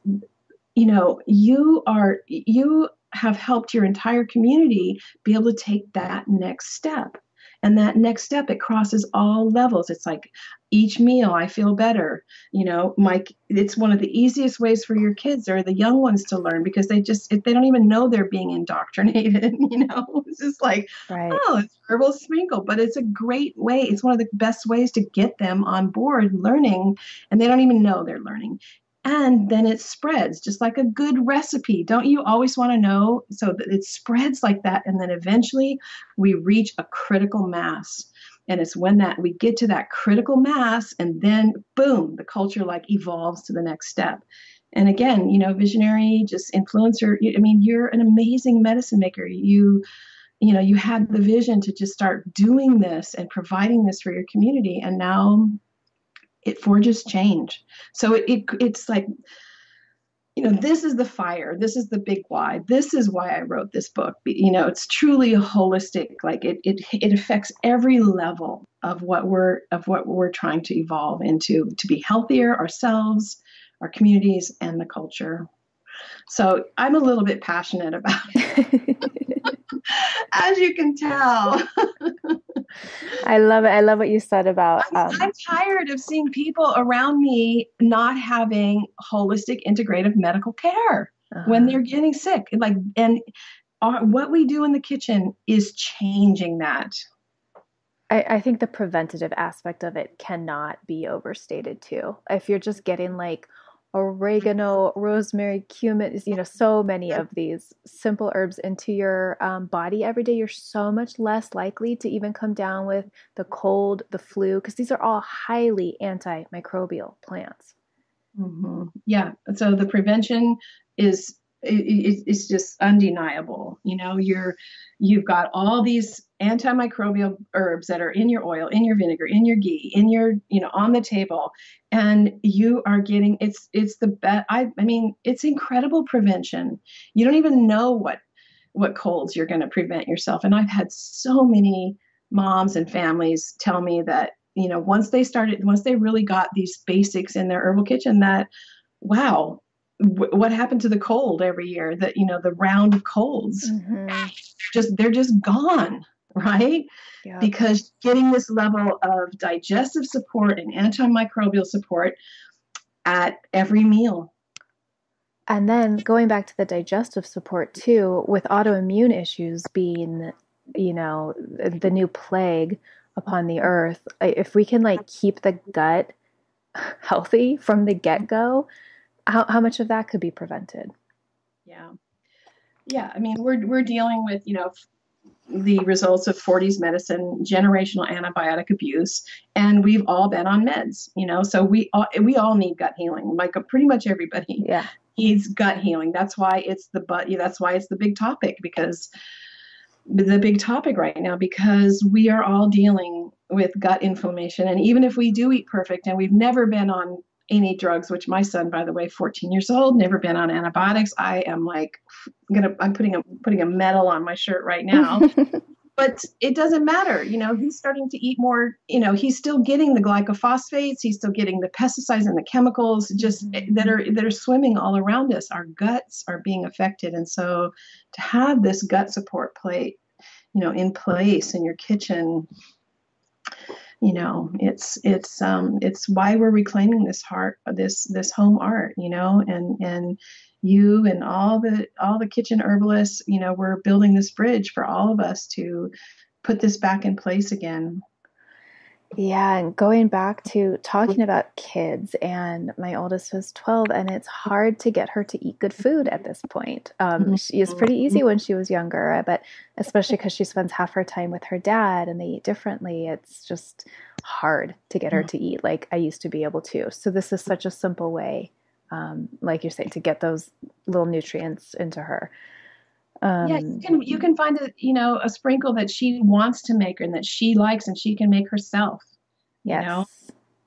you know you are you have helped your entire community be able to take that next step. And that next step it crosses all levels. It's like each meal i feel better. You know mike it's one of the easiest ways for your kids or the young ones to learn because they just they don't even know they're being indoctrinated you know it's just like right. oh it's herbal sprinkle but it's a great way. It's one of the best ways to get them on board learning and they don't even know they're learning and then it spreads just like a good recipe. Don't you always want to know so that it spreads like that and then eventually we reach a critical mass. And it's when that we get to that critical mass and then boom, the culture like evolves to the next step. And again, you know, visionary, just influencer, I mean, you're an amazing medicine maker. You you know, you had the vision to just start doing this and providing this for your community and now it forges change. So it, it it's like you know this is the fire. This is the big why. This is why i wrote this book. You know it's truly holistic. Like it it, it affects every level of what we're of what we're trying to evolve into to be healthier ourselves our communities and the culture so i'm a little bit passionate about it as you can tell I love it. I love what you said about. Um, I'm, I'm, tired of seeing people around me not having holistic, integrative medical care uh-huh. when they're getting sick. Like, and what we do in the kitchen is changing that. I, I think the preventative aspect of it cannot be overstated too. If you're just getting like oregano, rosemary, cumin, you know, so many of these simple herbs into your um, body every day, you're so much less likely to even come down with the cold, the flu, because these are all highly antimicrobial plants. Mm-hmm. Yeah. So the prevention is it, it's just undeniable. You know, you're you've got all these antimicrobial herbs that are in your oil, in your vinegar, in your ghee, in your you know on the table, and you are getting it's it's the best. I I mean, it's incredible prevention. You don't even know what what colds you're going to prevent yourself. And I've had so many moms and families tell me that you know once they started once they really got these basics in their herbal kitchen that wow what happened to the cold every year that you know the round of colds mm-hmm. just they're just gone right yeah. because getting this level of digestive support and antimicrobial support at every meal and then going back to the digestive support too with autoimmune issues being you know the new plague upon the earth if we can like keep the gut healthy from the get-go how, how much of that could be prevented? Yeah. Yeah. I mean, we're, we're dealing with, you know, the results of 40s medicine, generational antibiotic abuse, and we've all been on meds, you know, so we all, we all need gut healing. Like uh, pretty much everybody yeah. needs gut healing. That's why it's the but that's why it's the big topic because the big topic right now because we are all dealing with gut inflammation and even if we do eat perfect and we've never been on any drugs, which my son, by the way, 14 years old, never been on antibiotics. I am like I'm gonna I'm putting a putting a medal on my shirt right now. but it doesn't matter. You know, he's starting to eat more, you know, he's still getting the glycophosphates, he's still getting the pesticides and the chemicals just mm-hmm. that are that are swimming all around us. Our guts are being affected. And so to have this gut support plate, you know, in place in your kitchen you know it's it's um it's why we're reclaiming this heart this this home art you know and and you and all the all the kitchen herbalists you know we're building this bridge for all of us to put this back in place again yeah, and going back to talking about kids, and my oldest was 12, and it's hard to get her to eat good food at this point. Um, mm-hmm. She is pretty easy when she was younger, but especially because she spends half her time with her dad and they eat differently, it's just hard to get her to eat like I used to be able to. So, this is such a simple way, um, like you're saying, to get those little nutrients into her. Um, yeah, you can you can find a you know a sprinkle that she wants to make and that she likes and she can make herself. Yes. You know?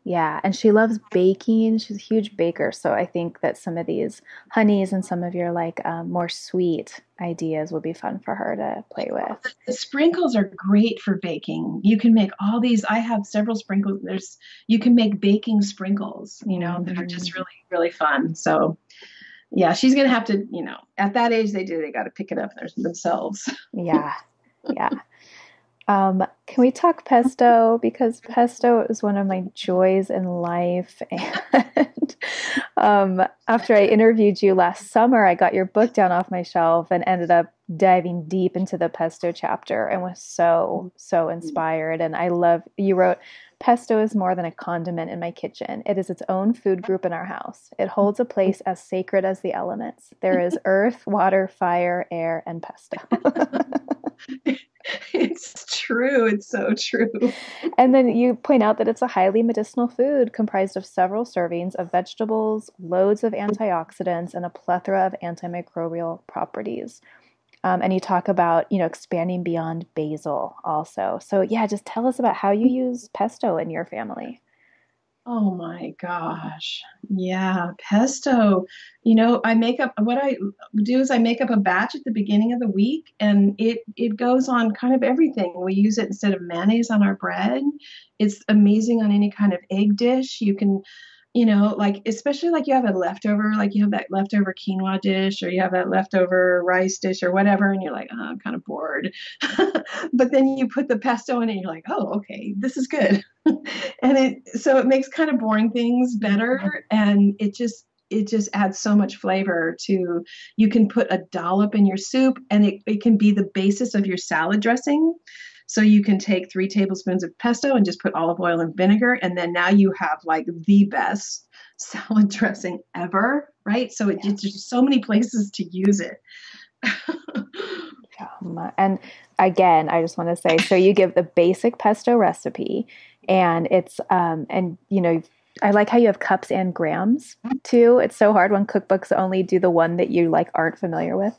Yeah, and she loves baking. She's a huge baker, so I think that some of these honeys and some of your like um, more sweet ideas would be fun for her to play with. The sprinkles are great for baking. You can make all these. I have several sprinkles. There's you can make baking sprinkles. You know mm-hmm. that are just mm-hmm. really really fun. So yeah, she's gonna have to. You know, at that age they do. They got to pick it up themselves. yeah, yeah. Um, can we talk pesto? Because pesto is one of my joys in life. And um, after I interviewed you last summer, I got your book down off my shelf and ended up diving deep into the pesto chapter and was so, so inspired. And I love, you wrote, Pesto is more than a condiment in my kitchen. It is its own food group in our house. It holds a place as sacred as the elements. There is earth, water, fire, air, and pesto. it's true. It's so true. And then you point out that it's a highly medicinal food comprised of several servings of vegetables, loads of antioxidants, and a plethora of antimicrobial properties. Um, and you talk about, you know, expanding beyond basil also. So yeah, just tell us about how you use pesto in your family. Oh my gosh. Yeah, pesto. You know, I make up what I do is I make up a batch at the beginning of the week and it it goes on kind of everything. We use it instead of mayonnaise on our bread. It's amazing on any kind of egg dish. You can you know, like especially like you have a leftover, like you have that leftover quinoa dish or you have that leftover rice dish or whatever, and you're like, oh, I'm kind of bored. but then you put the pesto in it, and you're like, oh, okay, this is good. and it so it makes kind of boring things better, mm-hmm. and it just it just adds so much flavor to you can put a dollop in your soup and it, it can be the basis of your salad dressing so you can take three tablespoons of pesto and just put olive oil and vinegar, and then now you have like the best salad dressing ever, right? So it, yeah. there's so many places to use it. and again, I just want to say, so you give the basic pesto recipe, and it's um, and you know I like how you have cups and grams too. It's so hard when cookbooks only do the one that you like aren't familiar with.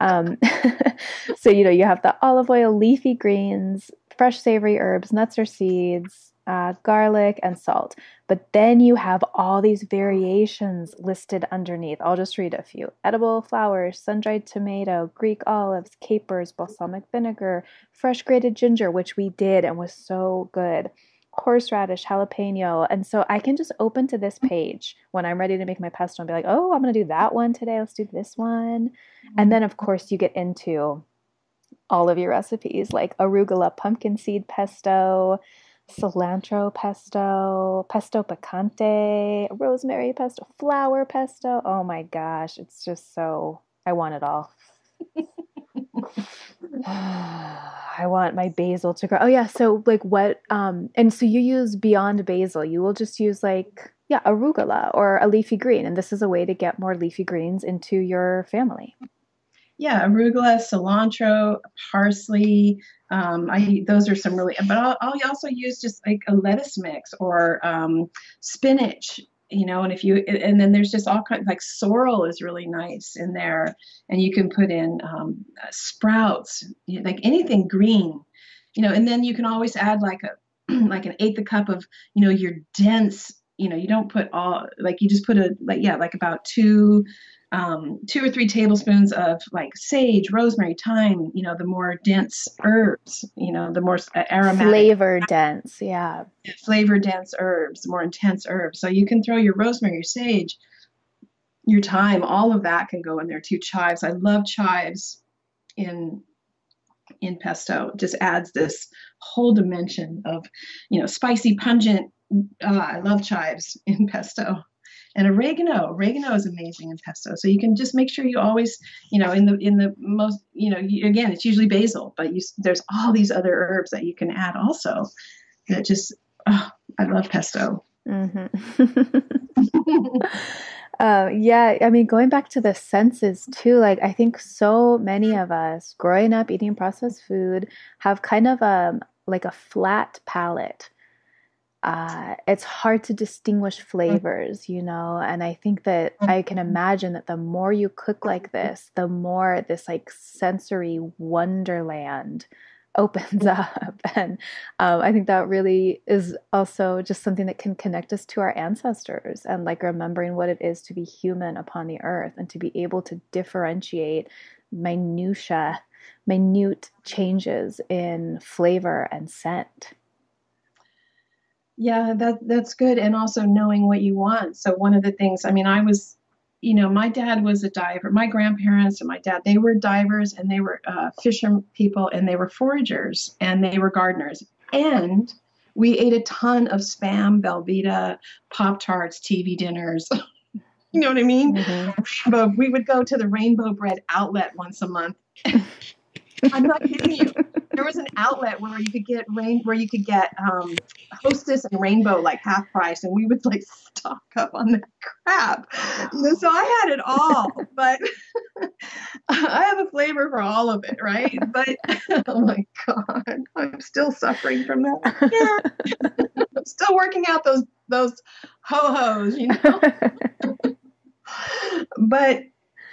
Um, so, you know, you have the olive oil, leafy greens, fresh savory herbs, nuts or seeds, uh, garlic, and salt. But then you have all these variations listed underneath. I'll just read a few edible flowers, sun dried tomato, Greek olives, capers, balsamic vinegar, fresh grated ginger, which we did and was so good horseradish, jalapeno. And so I can just open to this page when I'm ready to make my pesto and be like, oh, I'm going to do that one today. Let's do this one. And then, of course, you get into all of your recipes like arugula pumpkin seed pesto, cilantro pesto, pesto picante, rosemary pesto, flour pesto. Oh my gosh, it's just so, I want it all. I want my basil to grow. Oh yeah, so like what um and so you use beyond basil. You will just use like yeah, arugula or a leafy green and this is a way to get more leafy greens into your family. Yeah, arugula, cilantro, parsley. Um, I those are some really, but I'll, I'll also use just like a lettuce mix or um, spinach you know and if you and then there's just all kinds like sorrel is really nice in there. And you can put in um, sprouts like anything green you know and then you can always add like a like an eighth a cup of you know your dense you know you don't put all like you just put a like yeah like about two um, two or three tablespoons of like sage, rosemary, thyme, you know, the more dense herbs, you know, the more aromatic. Flavor dense, yeah. Flavor dense herbs, more intense herbs. So you can throw your rosemary, your sage, your thyme, all of that can go in there too. Chives. I love chives in in pesto. It just adds this whole dimension of, you know, spicy, pungent. Uh, I love chives in pesto and oregano. Oregano is amazing in pesto. So you can just make sure you always, you know, in the in the most, you know, you, again, it's usually basil, but you there's all these other herbs that you can add also. That just, oh, I love pesto. Mm-hmm. uh, yeah, I mean, going back to the senses too, like I think so many of us growing up eating processed food have kind of a um, like a flat palate uh, it's hard to distinguish flavors, you know. And I think that I can imagine that the more you cook like this, the more this like sensory wonderland opens up. And um, I think that really is also just something that can connect us to our ancestors and like remembering what it is to be human upon the earth and to be able to differentiate minutia, minute changes in flavor and scent. Yeah, that that's good, and also knowing what you want. So one of the things, I mean, I was, you know, my dad was a diver. My grandparents and my dad, they were divers, and they were uh, fisher people, and they were foragers, and they were gardeners, and we ate a ton of spam, Velveeta, Pop Tarts, TV dinners. you know what I mean? Mm-hmm. But we would go to the Rainbow Bread outlet once a month. I'm not kidding you there was an outlet where you could get rain where you could get um, hostess and rainbow like half price and we would like stock up on that crap. So i had it all but i have a flavor for all of it right? But oh my god i'm still suffering from that. Yeah. i'm still working out those those ho-hos you know? But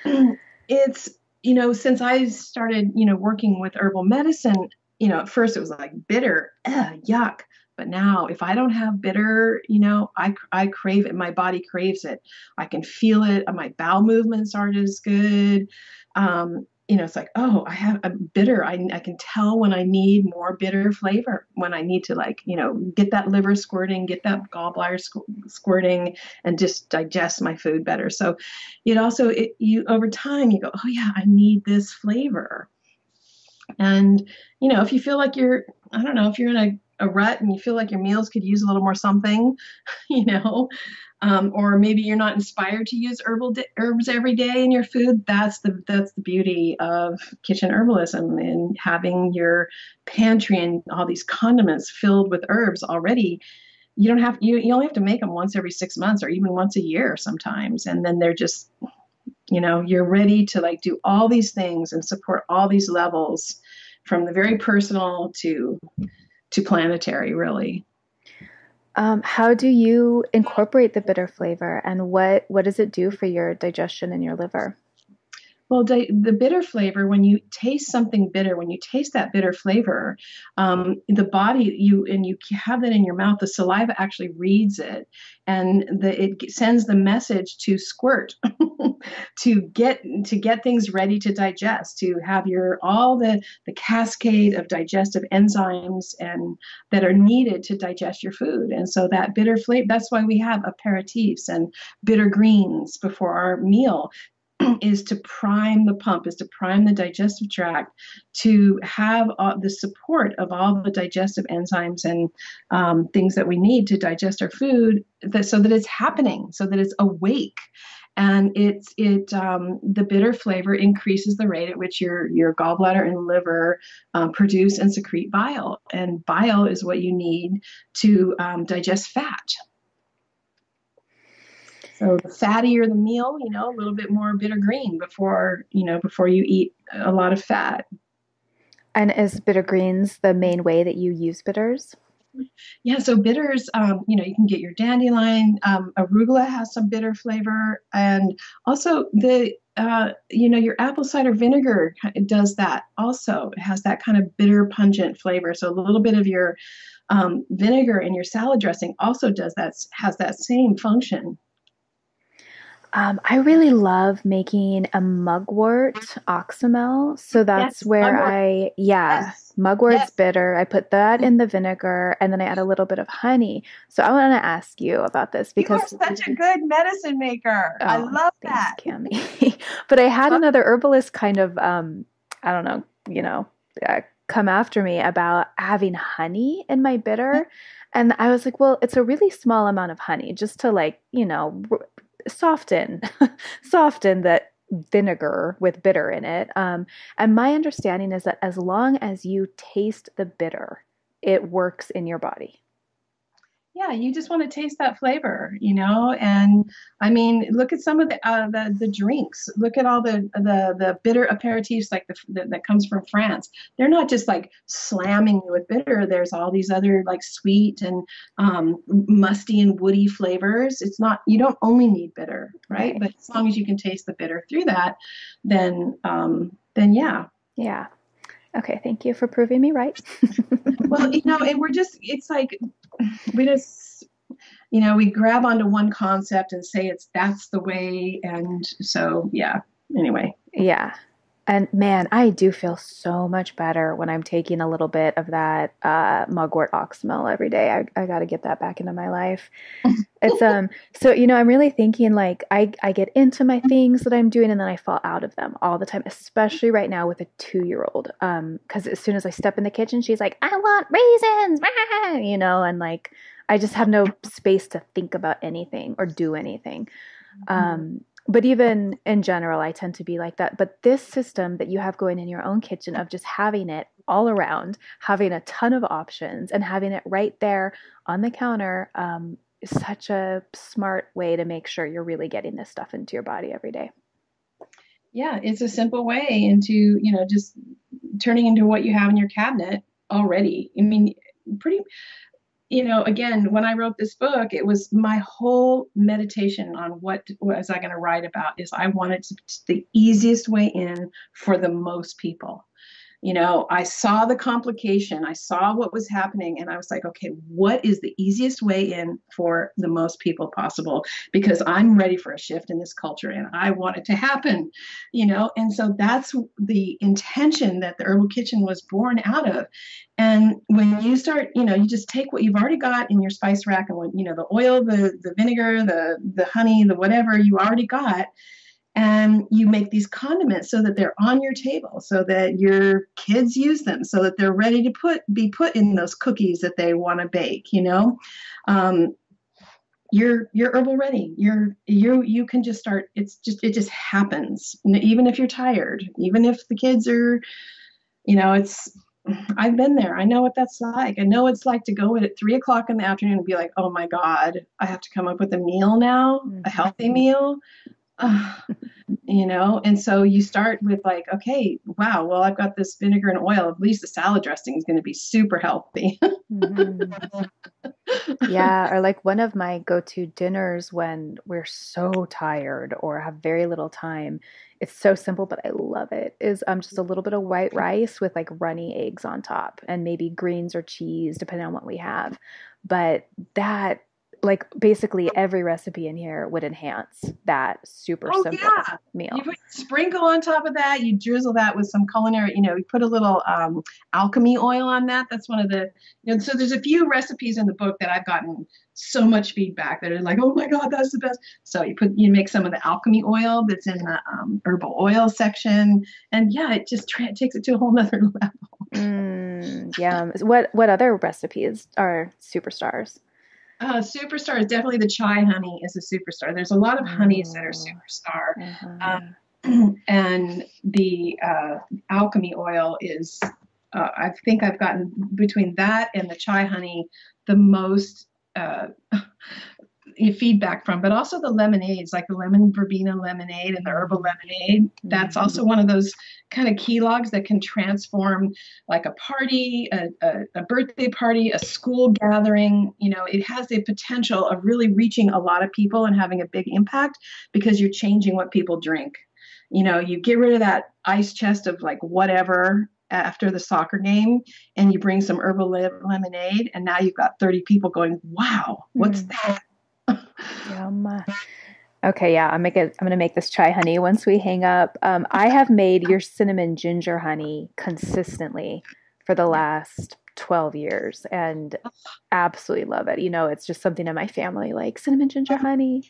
it's you know, since I started, you know, working with herbal medicine, you know, at first it was like bitter, ugh, yuck. But now, if I don't have bitter, you know, I, I crave it. My body craves it. I can feel it. My bowel movements aren't as good. Um, you know, it's like, oh, I have a bitter. I, I can tell when I need more bitter flavor, when I need to like, you know, get that liver squirting, get that gallbladder squirting, and just digest my food better. So, it also, it, you over time, you go, oh yeah, I need this flavor. And you know, if you feel like you're, I don't know, if you're in a, a rut and you feel like your meals could use a little more something, you know, um, or maybe you're not inspired to use herbal di- herbs every day in your food. That's the that's the beauty of kitchen herbalism and having your pantry and all these condiments filled with herbs already. You don't have you you only have to make them once every six months or even once a year sometimes, and then they're just you know you're ready to like do all these things and support all these levels from the very personal to to planetary really um, how do you incorporate the bitter flavor and what, what does it do for your digestion and your liver? Well, di- the bitter flavor, when you taste something bitter, when you taste that bitter flavor, um, the body, you and you have that in your mouth, the saliva actually reads it, and the, it sends the message to squirt, to get to get things ready to digest, to have your all the the cascade of digestive enzymes and that are needed to digest your food. And so that bitter flavor, that's why we have aperitifs and bitter greens before our meal is to prime the pump, is to prime the digestive tract to have uh, the support of all the digestive enzymes and um, things that we need to digest our food, that, so that it's happening, so that it's awake. And it's it um, the bitter flavor increases the rate at which your your gallbladder and liver um, produce and secrete bile, and bile is what you need to um, digest fat. So the fattier the meal, you know, a little bit more bitter green before, you know, before you eat a lot of fat. And is bitter greens the main way that you use bitters? Yeah, so bitters, um, you know, you can get your dandelion. Um, arugula has some bitter flavor, and also the, uh, you know, your apple cider vinegar does that. Also, it has that kind of bitter, pungent flavor. So a little bit of your um, vinegar in your salad dressing also does that. Has that same function. Um, I really love making a mugwort oxymel. So that's yes, where mugwort. I, yeah, yes. mugwort's yes. bitter. I put that in the vinegar and then I add a little bit of honey. So I want to ask you about this because you're such a good medicine maker. Oh, I love thanks, that. Kami. but I had another herbalist kind of, um, I don't know, you know, uh, come after me about having honey in my bitter. Mm-hmm. And I was like, well, it's a really small amount of honey just to like, you know, soften soften that vinegar with bitter in it. Um, and my understanding is that as long as you taste the bitter, it works in your body. Yeah, you just want to taste that flavor, you know. And I mean, look at some of the uh, the, the drinks. Look at all the the the bitter aperitifs like the, the, that comes from France. They're not just like slamming you with bitter. There's all these other like sweet and um, musty and woody flavors. It's not you don't only need bitter, right? right. But as long as you can taste the bitter through that, then um, then yeah. Yeah. Okay, thank you for proving me right. well, you know, and we're just, it's like, we just, you know, we grab onto one concept and say it's that's the way. And so, yeah, anyway. Yeah. And man, I do feel so much better when I'm taking a little bit of that uh, mugwort oxymel every day. I, I got to get that back into my life. it's um so you know I'm really thinking like I I get into my things that I'm doing and then I fall out of them all the time, especially right now with a two year old. Um, because as soon as I step in the kitchen, she's like, I want raisins, you know, and like I just have no space to think about anything or do anything. Mm-hmm. Um but even in general, I tend to be like that. But this system that you have going in your own kitchen of just having it all around, having a ton of options, and having it right there on the counter um, is such a smart way to make sure you're really getting this stuff into your body every day. Yeah, it's a simple way into, you know, just turning into what you have in your cabinet already. I mean, pretty you know, again, when I wrote this book, it was my whole meditation on what was I going to write about is I wanted to, the easiest way in for the most people you know, I saw the complication, I saw what was happening, and I was like, okay, what is the easiest way in for the most people possible? Because I'm ready for a shift in this culture and I want it to happen, you know, and so that's the intention that the Herbal Kitchen was born out of. And when you start, you know, you just take what you've already got in your spice rack and what, you know, the oil, the the vinegar, the the honey, the whatever you already got and you make these condiments so that they're on your table so that your kids use them so that they're ready to put be put in those cookies that they want to bake you know? Um, you're you're herbal ready. You're you you can just start it's just it just happens. Even if you're tired even if the kids are you know it's I've been there. I know what that's like. I know it's like to go in at three o'clock in the afternoon and be like, oh my God, I have to come up with a meal now, a healthy meal you know and so you start with like okay wow well i've got this vinegar and oil. At least the salad dressing is going to be super healthy. Mm-hmm. yeah or like one of my go-to dinners when we're so tired or have very little time it's so simple but i love it is um just a little bit of white rice with like runny eggs on top and maybe greens or cheese depending on what we have. But that like basically every recipe in here would enhance that super oh, simple yeah. meal. You put sprinkle on top of that. You drizzle that with some culinary, you know, you put a little um, alchemy oil on that. That's one of the, you know, so there's a few recipes in the book that I've gotten so much feedback that are like, oh my God, that's the best. So you put, you make some of the alchemy oil that's in the um, herbal oil section. And yeah, it just tra- takes it to a whole nother level. Mm, yeah. What, what other recipes are superstars? Uh, superstar is definitely the chai honey is a superstar. There's a lot of honeys that are oh. superstar, uh-huh. um, and the uh, alchemy oil is. Uh, I think I've gotten between that and the chai honey the most uh, feedback from, but also the lemonades, like the lemon verbena lemonade and the herbal lemonade. That's also mm-hmm. one of those kind of key logs that can transform like a party, a, a, a, birthday party, a school gathering. You know, it has the potential of really reaching a lot of people and having a big impact because you're changing what people drink. You know, you get rid of that ice chest of like whatever after the soccer game and you bring some herbal lemonade and now you've got 30 people going wow what's mm. that Yum. Okay, yeah, I'm make it. I'm gonna make this chai honey once we hang up. Um, I have made your cinnamon ginger honey consistently for the last 12 years and absolutely love it. You know, it's just something in my family like cinnamon ginger honey.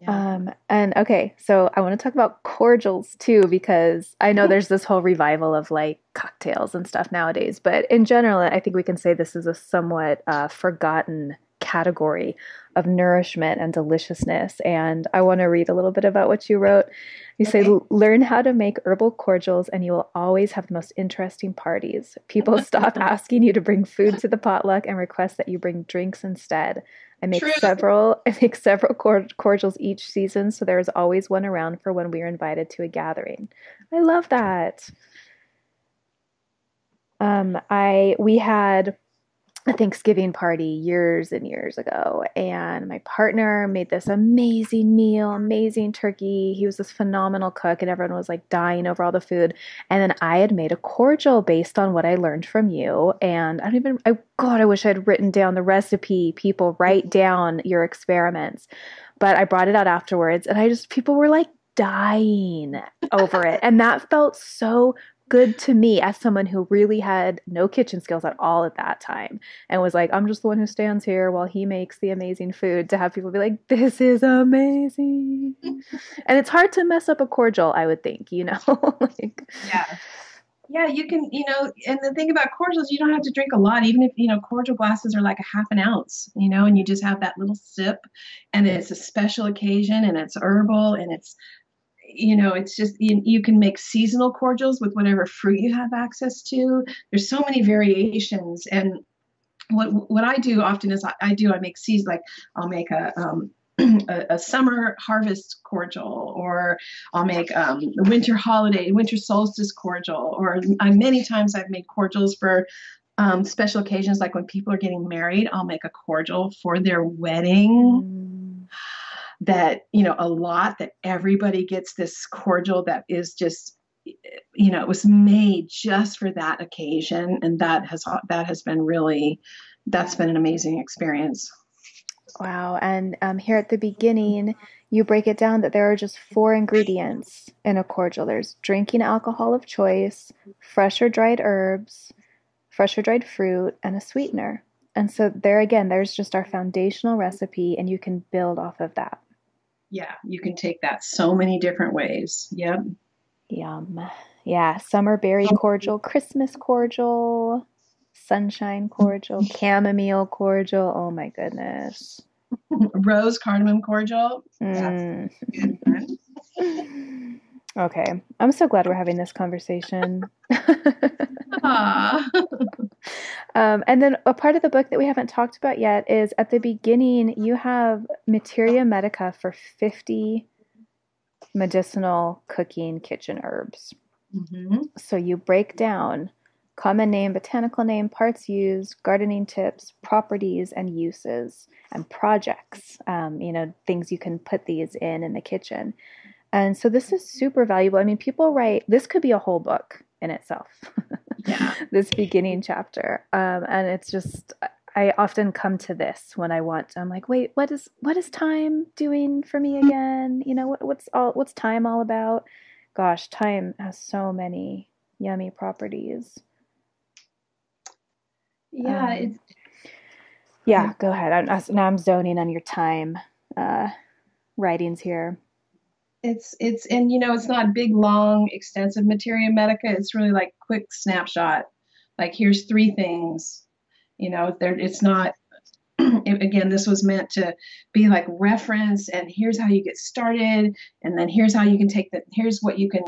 Yeah. Um, and okay, so I want to talk about cordials too because I know there's this whole revival of like cocktails and stuff nowadays, but in general, I think we can say this is a somewhat uh, forgotten category of nourishment and deliciousness. And I want to read a little bit about what you wrote. You okay. say, learn how to make herbal cordials, and you will always have the most interesting parties. People stop asking you to bring food to the potluck and request that you bring drinks instead. I make True. several. I make several cordials each season, so there is always one around for when we are invited to a gathering. I love that. Um, I we had a Thanksgiving party years and years ago, and my partner made this amazing meal, amazing turkey. He was this phenomenal cook, and everyone was like dying over all the food. And then I had made a cordial based on what I learned from you. And I don't even, I, God, I wish I had written down the recipe. People, write down your experiments. But I brought it out afterwards, and I just, people were like, dying over it. And that felt so good to me as someone who really had no kitchen skills at all at that time and was like, I'm just the one who stands here while he makes the amazing food to have people be like, this is amazing. and it's hard to mess up a cordial, I would think, you know? like, yeah. Yeah, you can, you know, and the thing about cordials, you don't have to drink a lot, even if, you know, cordial glasses are like a half an ounce, you know, and you just have that little sip and it's a special occasion and it's herbal and it's you know it's just you, you, can make seasonal cordials with whatever fruit you have access to there's so many variations and what what i do often is i, I do i make seeds like i'll make a um, a, a, summer harvest cordial, or I'll make um, a winter holiday, winter solstice cordial, or I, many times I've made cordials for um, special occasions, like when people are getting married. I'll make a cordial for their wedding. Mm that you know a lot that everybody gets this cordial that is just you know it was made just for that occasion and that has that has been really that's been an amazing experience. Wow and um, here at the beginning you break it down that there are just four ingredients in a cordial. There's drinking alcohol of choice fresh or dried herbs fresh or dried fruit and a sweetener. And so there again there's just our foundational recipe and you can build off of that yeah, you can take that so many different ways. Yep. Yum. Yeah, summer berry cordial, Christmas cordial, sunshine cordial, chamomile cordial. Oh my goodness. Rose cardamom cordial. Mm. okay. I'm so glad we're having this conversation. Um, and then a part of the book that we haven't talked about yet is at the beginning, you have Materia Medica for 50 medicinal cooking kitchen herbs. Mm-hmm. So you break down common name, botanical name, parts used, gardening tips, properties and uses, and projects. Um, you know, things you can put these in in the kitchen. And so this is super valuable. I mean, people write, this could be a whole book in itself. yeah. this beginning chapter. Um, and it's just I often come to this when I want. I'm like, wait, what is what is thyme doing for me again? You know, what, what's all what's thyme all about? Gosh, thyme has so many yummy properties. Yeah, um, it's yeah. Go ahead. I'm, now I'm zoning on your thyme uh, writings here it's it's and you know it's not big long extensive materia medica. It's really like quick snapshot. Like here's three things. You know there it's not again this was meant to be like reference and here's how you get started and then here's how you can take that here's what you can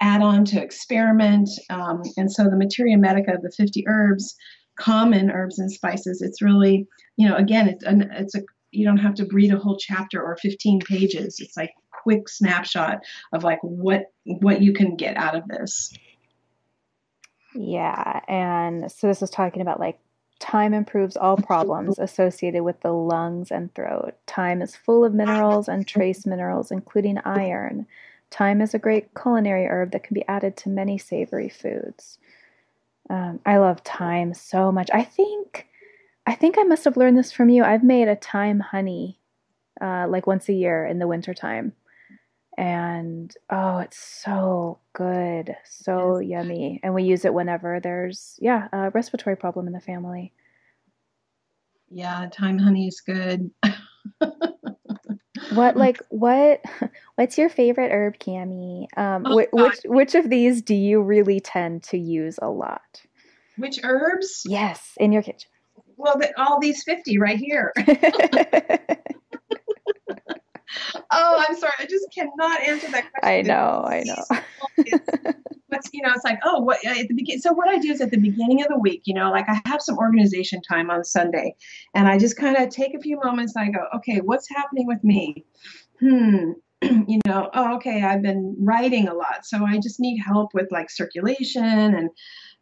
add on to experiment. Um, and so the materia medica of the 50 herbs common herbs and spices it's really you know again it's an, it's a you don't have to read a whole chapter or 15 pages. It's like quick snapshot of like what what you can get out of this. Yeah, and so this is talking about like thyme improves all problems associated with the lungs and throat. Thyme is full of minerals and trace minerals, including iron. Thyme is a great culinary herb that can be added to many savory foods. Um, I love thyme so much. I think, I think I must have learned this from you. I've made a thyme honey, uh, like once a year in the wintertime and oh it's so good so yes. yummy and we use it whenever there's yeah a respiratory problem in the family. Yeah thyme honey is good. What like what what's your favorite herb Kami? Um oh, wh- which which of these do you really tend to use a lot? Which herbs? Yes in your kitchen. Well, the, all these 50 right here. oh, I'm sorry. I just cannot answer that question. I know, I know. What's you know, it's like, oh, what at the beginning. So what I do is at the beginning of the week, you know, like I have some organization time on Sunday, and I just kind of take a few moments. and I go, okay, what's happening with me? Hmm, you know, oh, okay, I've been writing a lot, so I just need help with like circulation and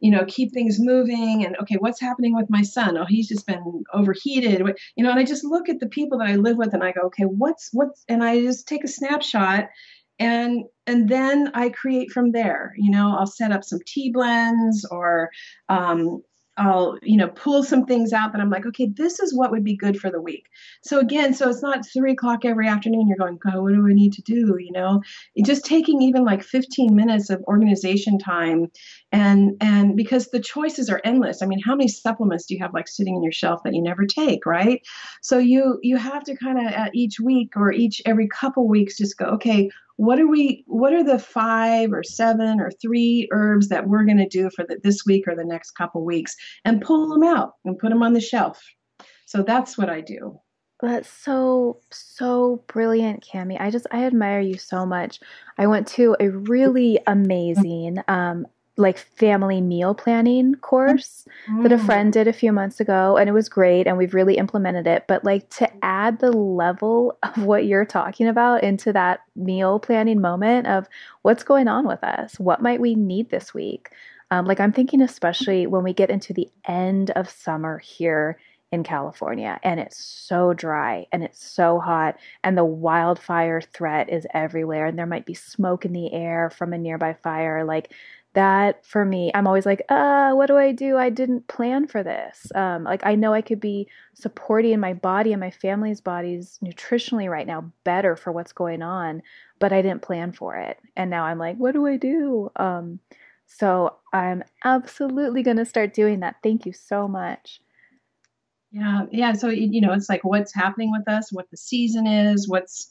you know, keep things moving. And okay, what's happening with my son? Oh, he's just been overheated. You know, and I just look at the people that I live with and I go, okay, what's what's and I just take a snapshot and and then I create from there. You know, I'll set up some tea blends or um, I'll, you know, pull some things out that I'm like, okay, this is what would be good for the week. So again, so it's not three o'clock every afternoon. You're going, God, what do I need to do? You know, just taking even like 15 minutes of organization time, and and because the choices are endless. I mean, how many supplements do you have like sitting in your shelf that you never take, right? So you you have to kind of uh, at each week or each every couple weeks just go, okay, what are we what are the five or seven or three herbs that we're going to do for the, this week or the next couple weeks and pull them out and put them on the shelf? So that's what i do. That's so so brilliant Kami. I just i admire you so much. I went to a really amazing um, like family meal planning course mm. that a mm. friend did a few months ago and it was great and we've really implemented it but like to add the level of what you're talking about into that meal planning moment of what's going on with us what might we need this week um, like i'm thinking especially when we get into the end of summer here in California and it's so dry and it's so hot and the wildfire threat is everywhere and there might be smoke in the air from a nearby fire like that for me i'm always like uh what do i do? I didn't plan for this. Um, like i know i could be supporting my body and my family's bodies nutritionally right now better for what's going on but i didn't plan for it. And now i'm like what do i do? Um, so i'm absolutely going to start doing that. Thank you so much. Yeah yeah so you know it's like what's happening with us what the season is what's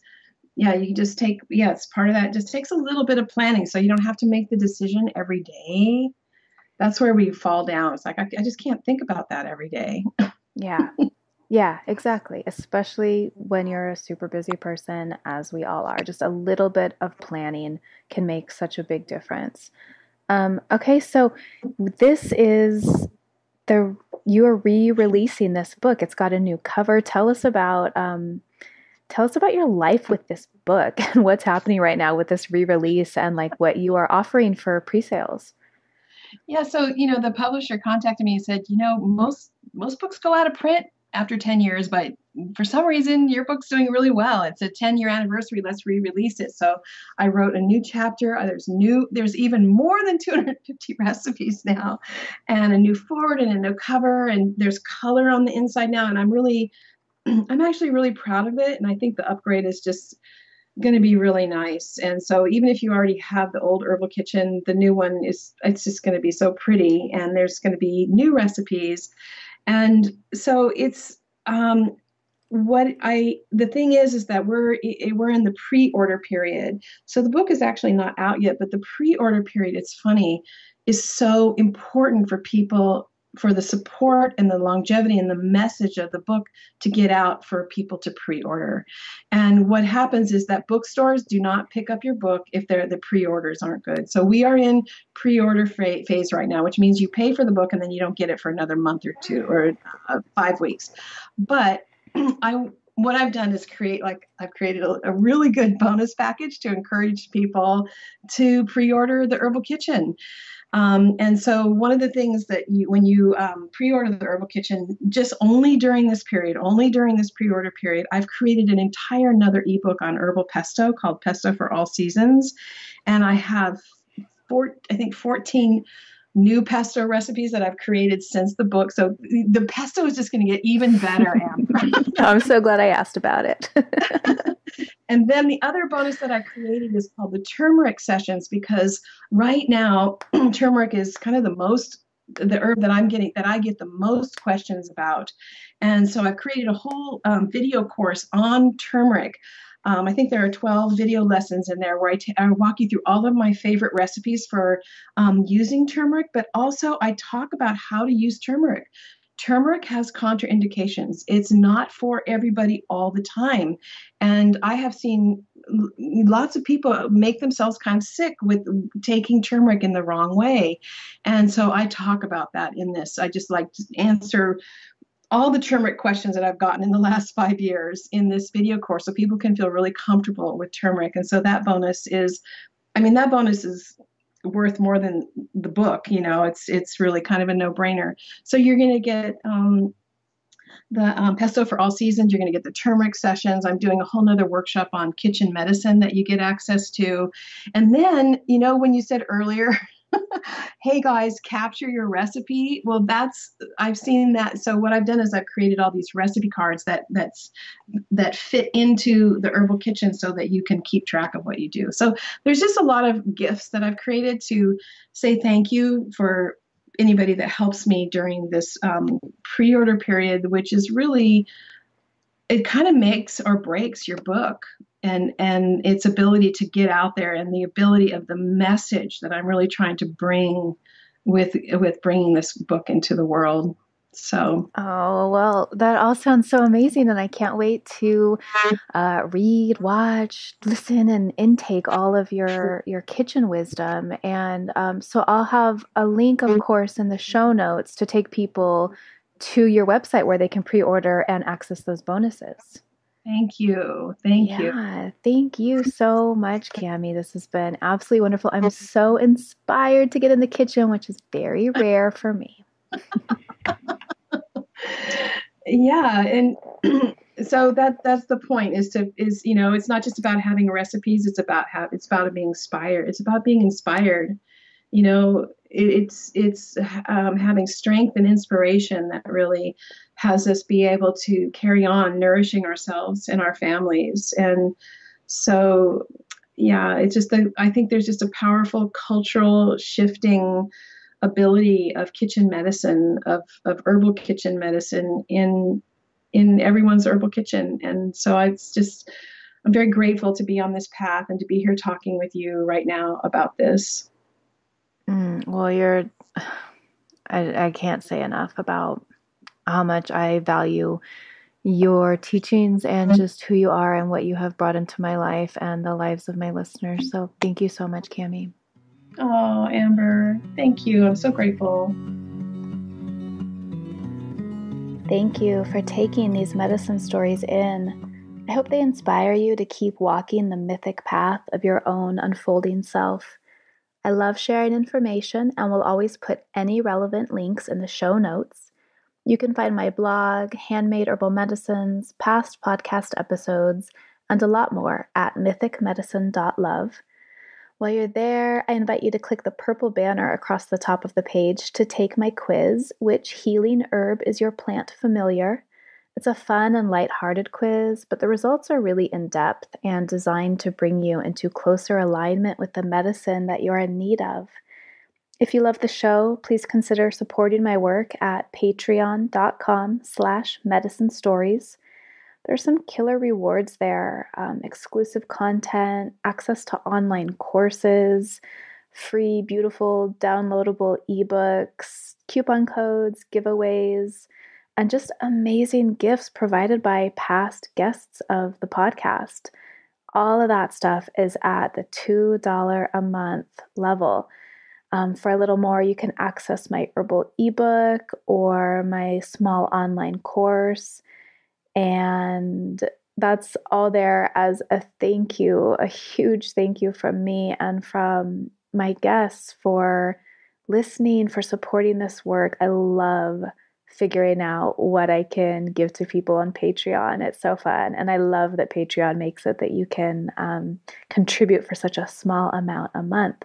yeah, you just take, yeah, it's part of that. Just takes a little bit of planning. So you don't have to make the decision every day. That's where we fall down. It's like, I, I just can't think about that every day. yeah. Yeah, exactly. Especially when you're a super busy person, as we all are. Just a little bit of planning can make such a big difference. Um, okay, so this is the you are re-releasing this book. It's got a new cover. Tell us about um, tell us about your life with this book and what's happening right now with this re-release and like what you are offering for pre-sales. Yeah so you know the publisher contacted me and said you know most most books go out of print after 10 years but for some reason your book's doing really well. It's a 10 year anniversary. Let's re-release it. So i wrote a new chapter. Uh, there's new there's even more than 250 recipes now and a new forward and a new cover and there's color on the inside now. And i'm really I'm actually really proud of it. And I think the upgrade is just going to be really nice. And so even if you already have the old herbal kitchen, the new one is it's just going to be so pretty and there's going to be new recipes. And so it's um what I the thing is is that we're we're in the pre-order period. So the book is actually not out yet, but the pre-order period it's funny is so important for people for the support and the longevity and the message of the book to get out for people to pre-order. And what happens is that bookstores do not pick up your book if the pre-orders aren't good. So we are in pre-order phase right now, which means you pay for the book and then you don't get it for another month or two or uh, five weeks. But I what I've done is create like I've created a, a, really good bonus package to encourage people to pre-order the Herbal Kitchen. Um, and so one of the things that you, when you um, pre-order the Herbal Kitchen, just only during this period, only during this pre-order period, I've created an entire another ebook on herbal pesto called Pesto for All Seasons, and I have four, I think 14 new pesto recipes that I've created since the book. So the pesto is just going to get even better. I'm so glad I asked about it. and then the other bonus that I created is called the turmeric sessions because right now turmeric is kind of the most the herb that I'm getting that I get the most questions about. And so I've created a whole um, video course on turmeric um, I think there are 12 video lessons in there where I, t- I walk you through all of my favorite recipes for um, using turmeric, but also I talk about how to use turmeric. Turmeric has contraindications. It's not for everybody all the time. And I have seen lots of people make themselves kind of sick with taking turmeric in the wrong way. And so I talk about that in this. I just like to answer all the turmeric questions that I've gotten in the last five years in this video course so people can feel really comfortable with turmeric. And so that bonus is, I mean, that bonus is worth more than the book. You know, it's it's really kind of a no brainer. So you're going to get um, the um, pesto for all seasons. You're going to get the turmeric sessions. I'm doing a whole nother workshop on kitchen medicine that you get access to. And then, you know, when you said earlier hey guys, capture your recipe. Well, that's I've seen that. So what I've done is I've created all these recipe cards that that's that fit into the herbal kitchen so that you can keep track of what you do. So there's just a lot of gifts that I've created to say thank you for anybody that helps me during this um, pre-order period, which is really it kind of makes or breaks your book and and its ability to get out there and the ability of the message that I'm really trying to bring with with bringing this book into the world. So, oh well, that all sounds so amazing, and I can't wait to uh, read, watch, listen, and intake all of your your kitchen wisdom. And um, so, I'll have a link, of course, in the show notes to take people to your website where they can pre-order and access those bonuses. Thank you. Thank yeah, you. Yeah, thank you so much, Kami. This has been absolutely wonderful. I'm so inspired to get in the kitchen, which is very rare for me. yeah, and so that that's the point is to is you know it's not just about having recipes. It's about how it's about being inspired. It's about being inspired. You know, it, it's it's um, having strength and inspiration that really has us be able to carry on nourishing ourselves and our families. And so, yeah, it's just the, I think there's just a powerful cultural shifting ability of kitchen medicine, of, of herbal kitchen medicine in in everyone's herbal kitchen. And so it's just I'm very grateful to be on this path and to be here talking with you right now about this. Mm, well, you're I, I can't say enough about how much I value your teachings and mm-hmm. just who you are and what you have brought into my life and the lives of my listeners. So thank you so much, Kami. Oh, Amber, thank you. I'm so grateful. Thank you for taking these medicine stories in. I hope they inspire you to keep walking the mythic path of your own unfolding self. I love sharing information and will always put any relevant links in the show notes. You can find my blog, handmade herbal medicines, past podcast episodes, and a lot more at mythicmedicine.love. While you're there, I invite you to click the purple banner across the top of the page to take my quiz Which healing herb is your plant familiar? It's a fun and light-hearted quiz, but the results are really in depth and designed to bring you into closer alignment with the medicine that you're in need of. If you love the show, please consider supporting my work at patreon.com slash medicine stories. There's some killer rewards there, um, exclusive content, access to online courses, free, beautiful, downloadable ebooks, coupon codes, giveaways, and just amazing gifts provided by past guests of the podcast. All of that stuff is at the $2 a month level. Um, for a little more, you can access my herbal ebook or my small online course. And that's all there as a thank you, a huge thank you from me and from my guests for listening, for supporting this work. I love figuring out what I can give to people on Patreon. It's so fun. And I love that Patreon makes it that you can um, contribute for such a small amount a month.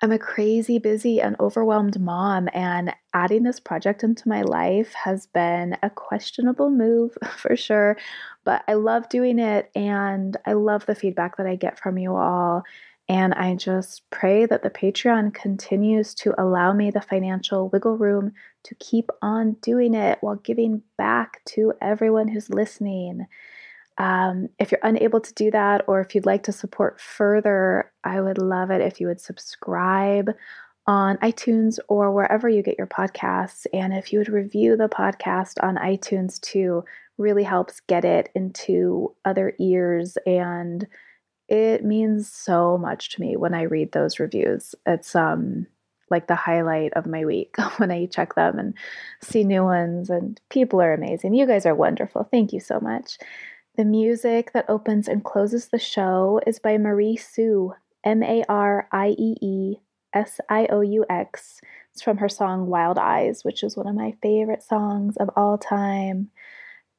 I'm a crazy, busy, and overwhelmed mom, and adding this project into my life has been a questionable move for sure. But I love doing it, and I love the feedback that I get from you all. And I just pray that the Patreon continues to allow me the financial wiggle room to keep on doing it while giving back to everyone who's listening. Um, if you're unable to do that, or if you'd like to support further, I would love it if you would subscribe on iTunes or wherever you get your podcasts. And if you would review the podcast on iTunes too, really helps get it into other ears. And it means so much to me when I read those reviews. It's um like the highlight of my week when I check them and see new ones. And people are amazing. You guys are wonderful. Thank you so much. The music that opens and closes the show is by Mariee Sioux, M A R I E E S I O U X. It's from her song Wild Eyes, which is one of my favorite songs of all time.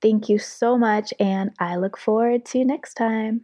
Thank you so much, and I look forward to next time.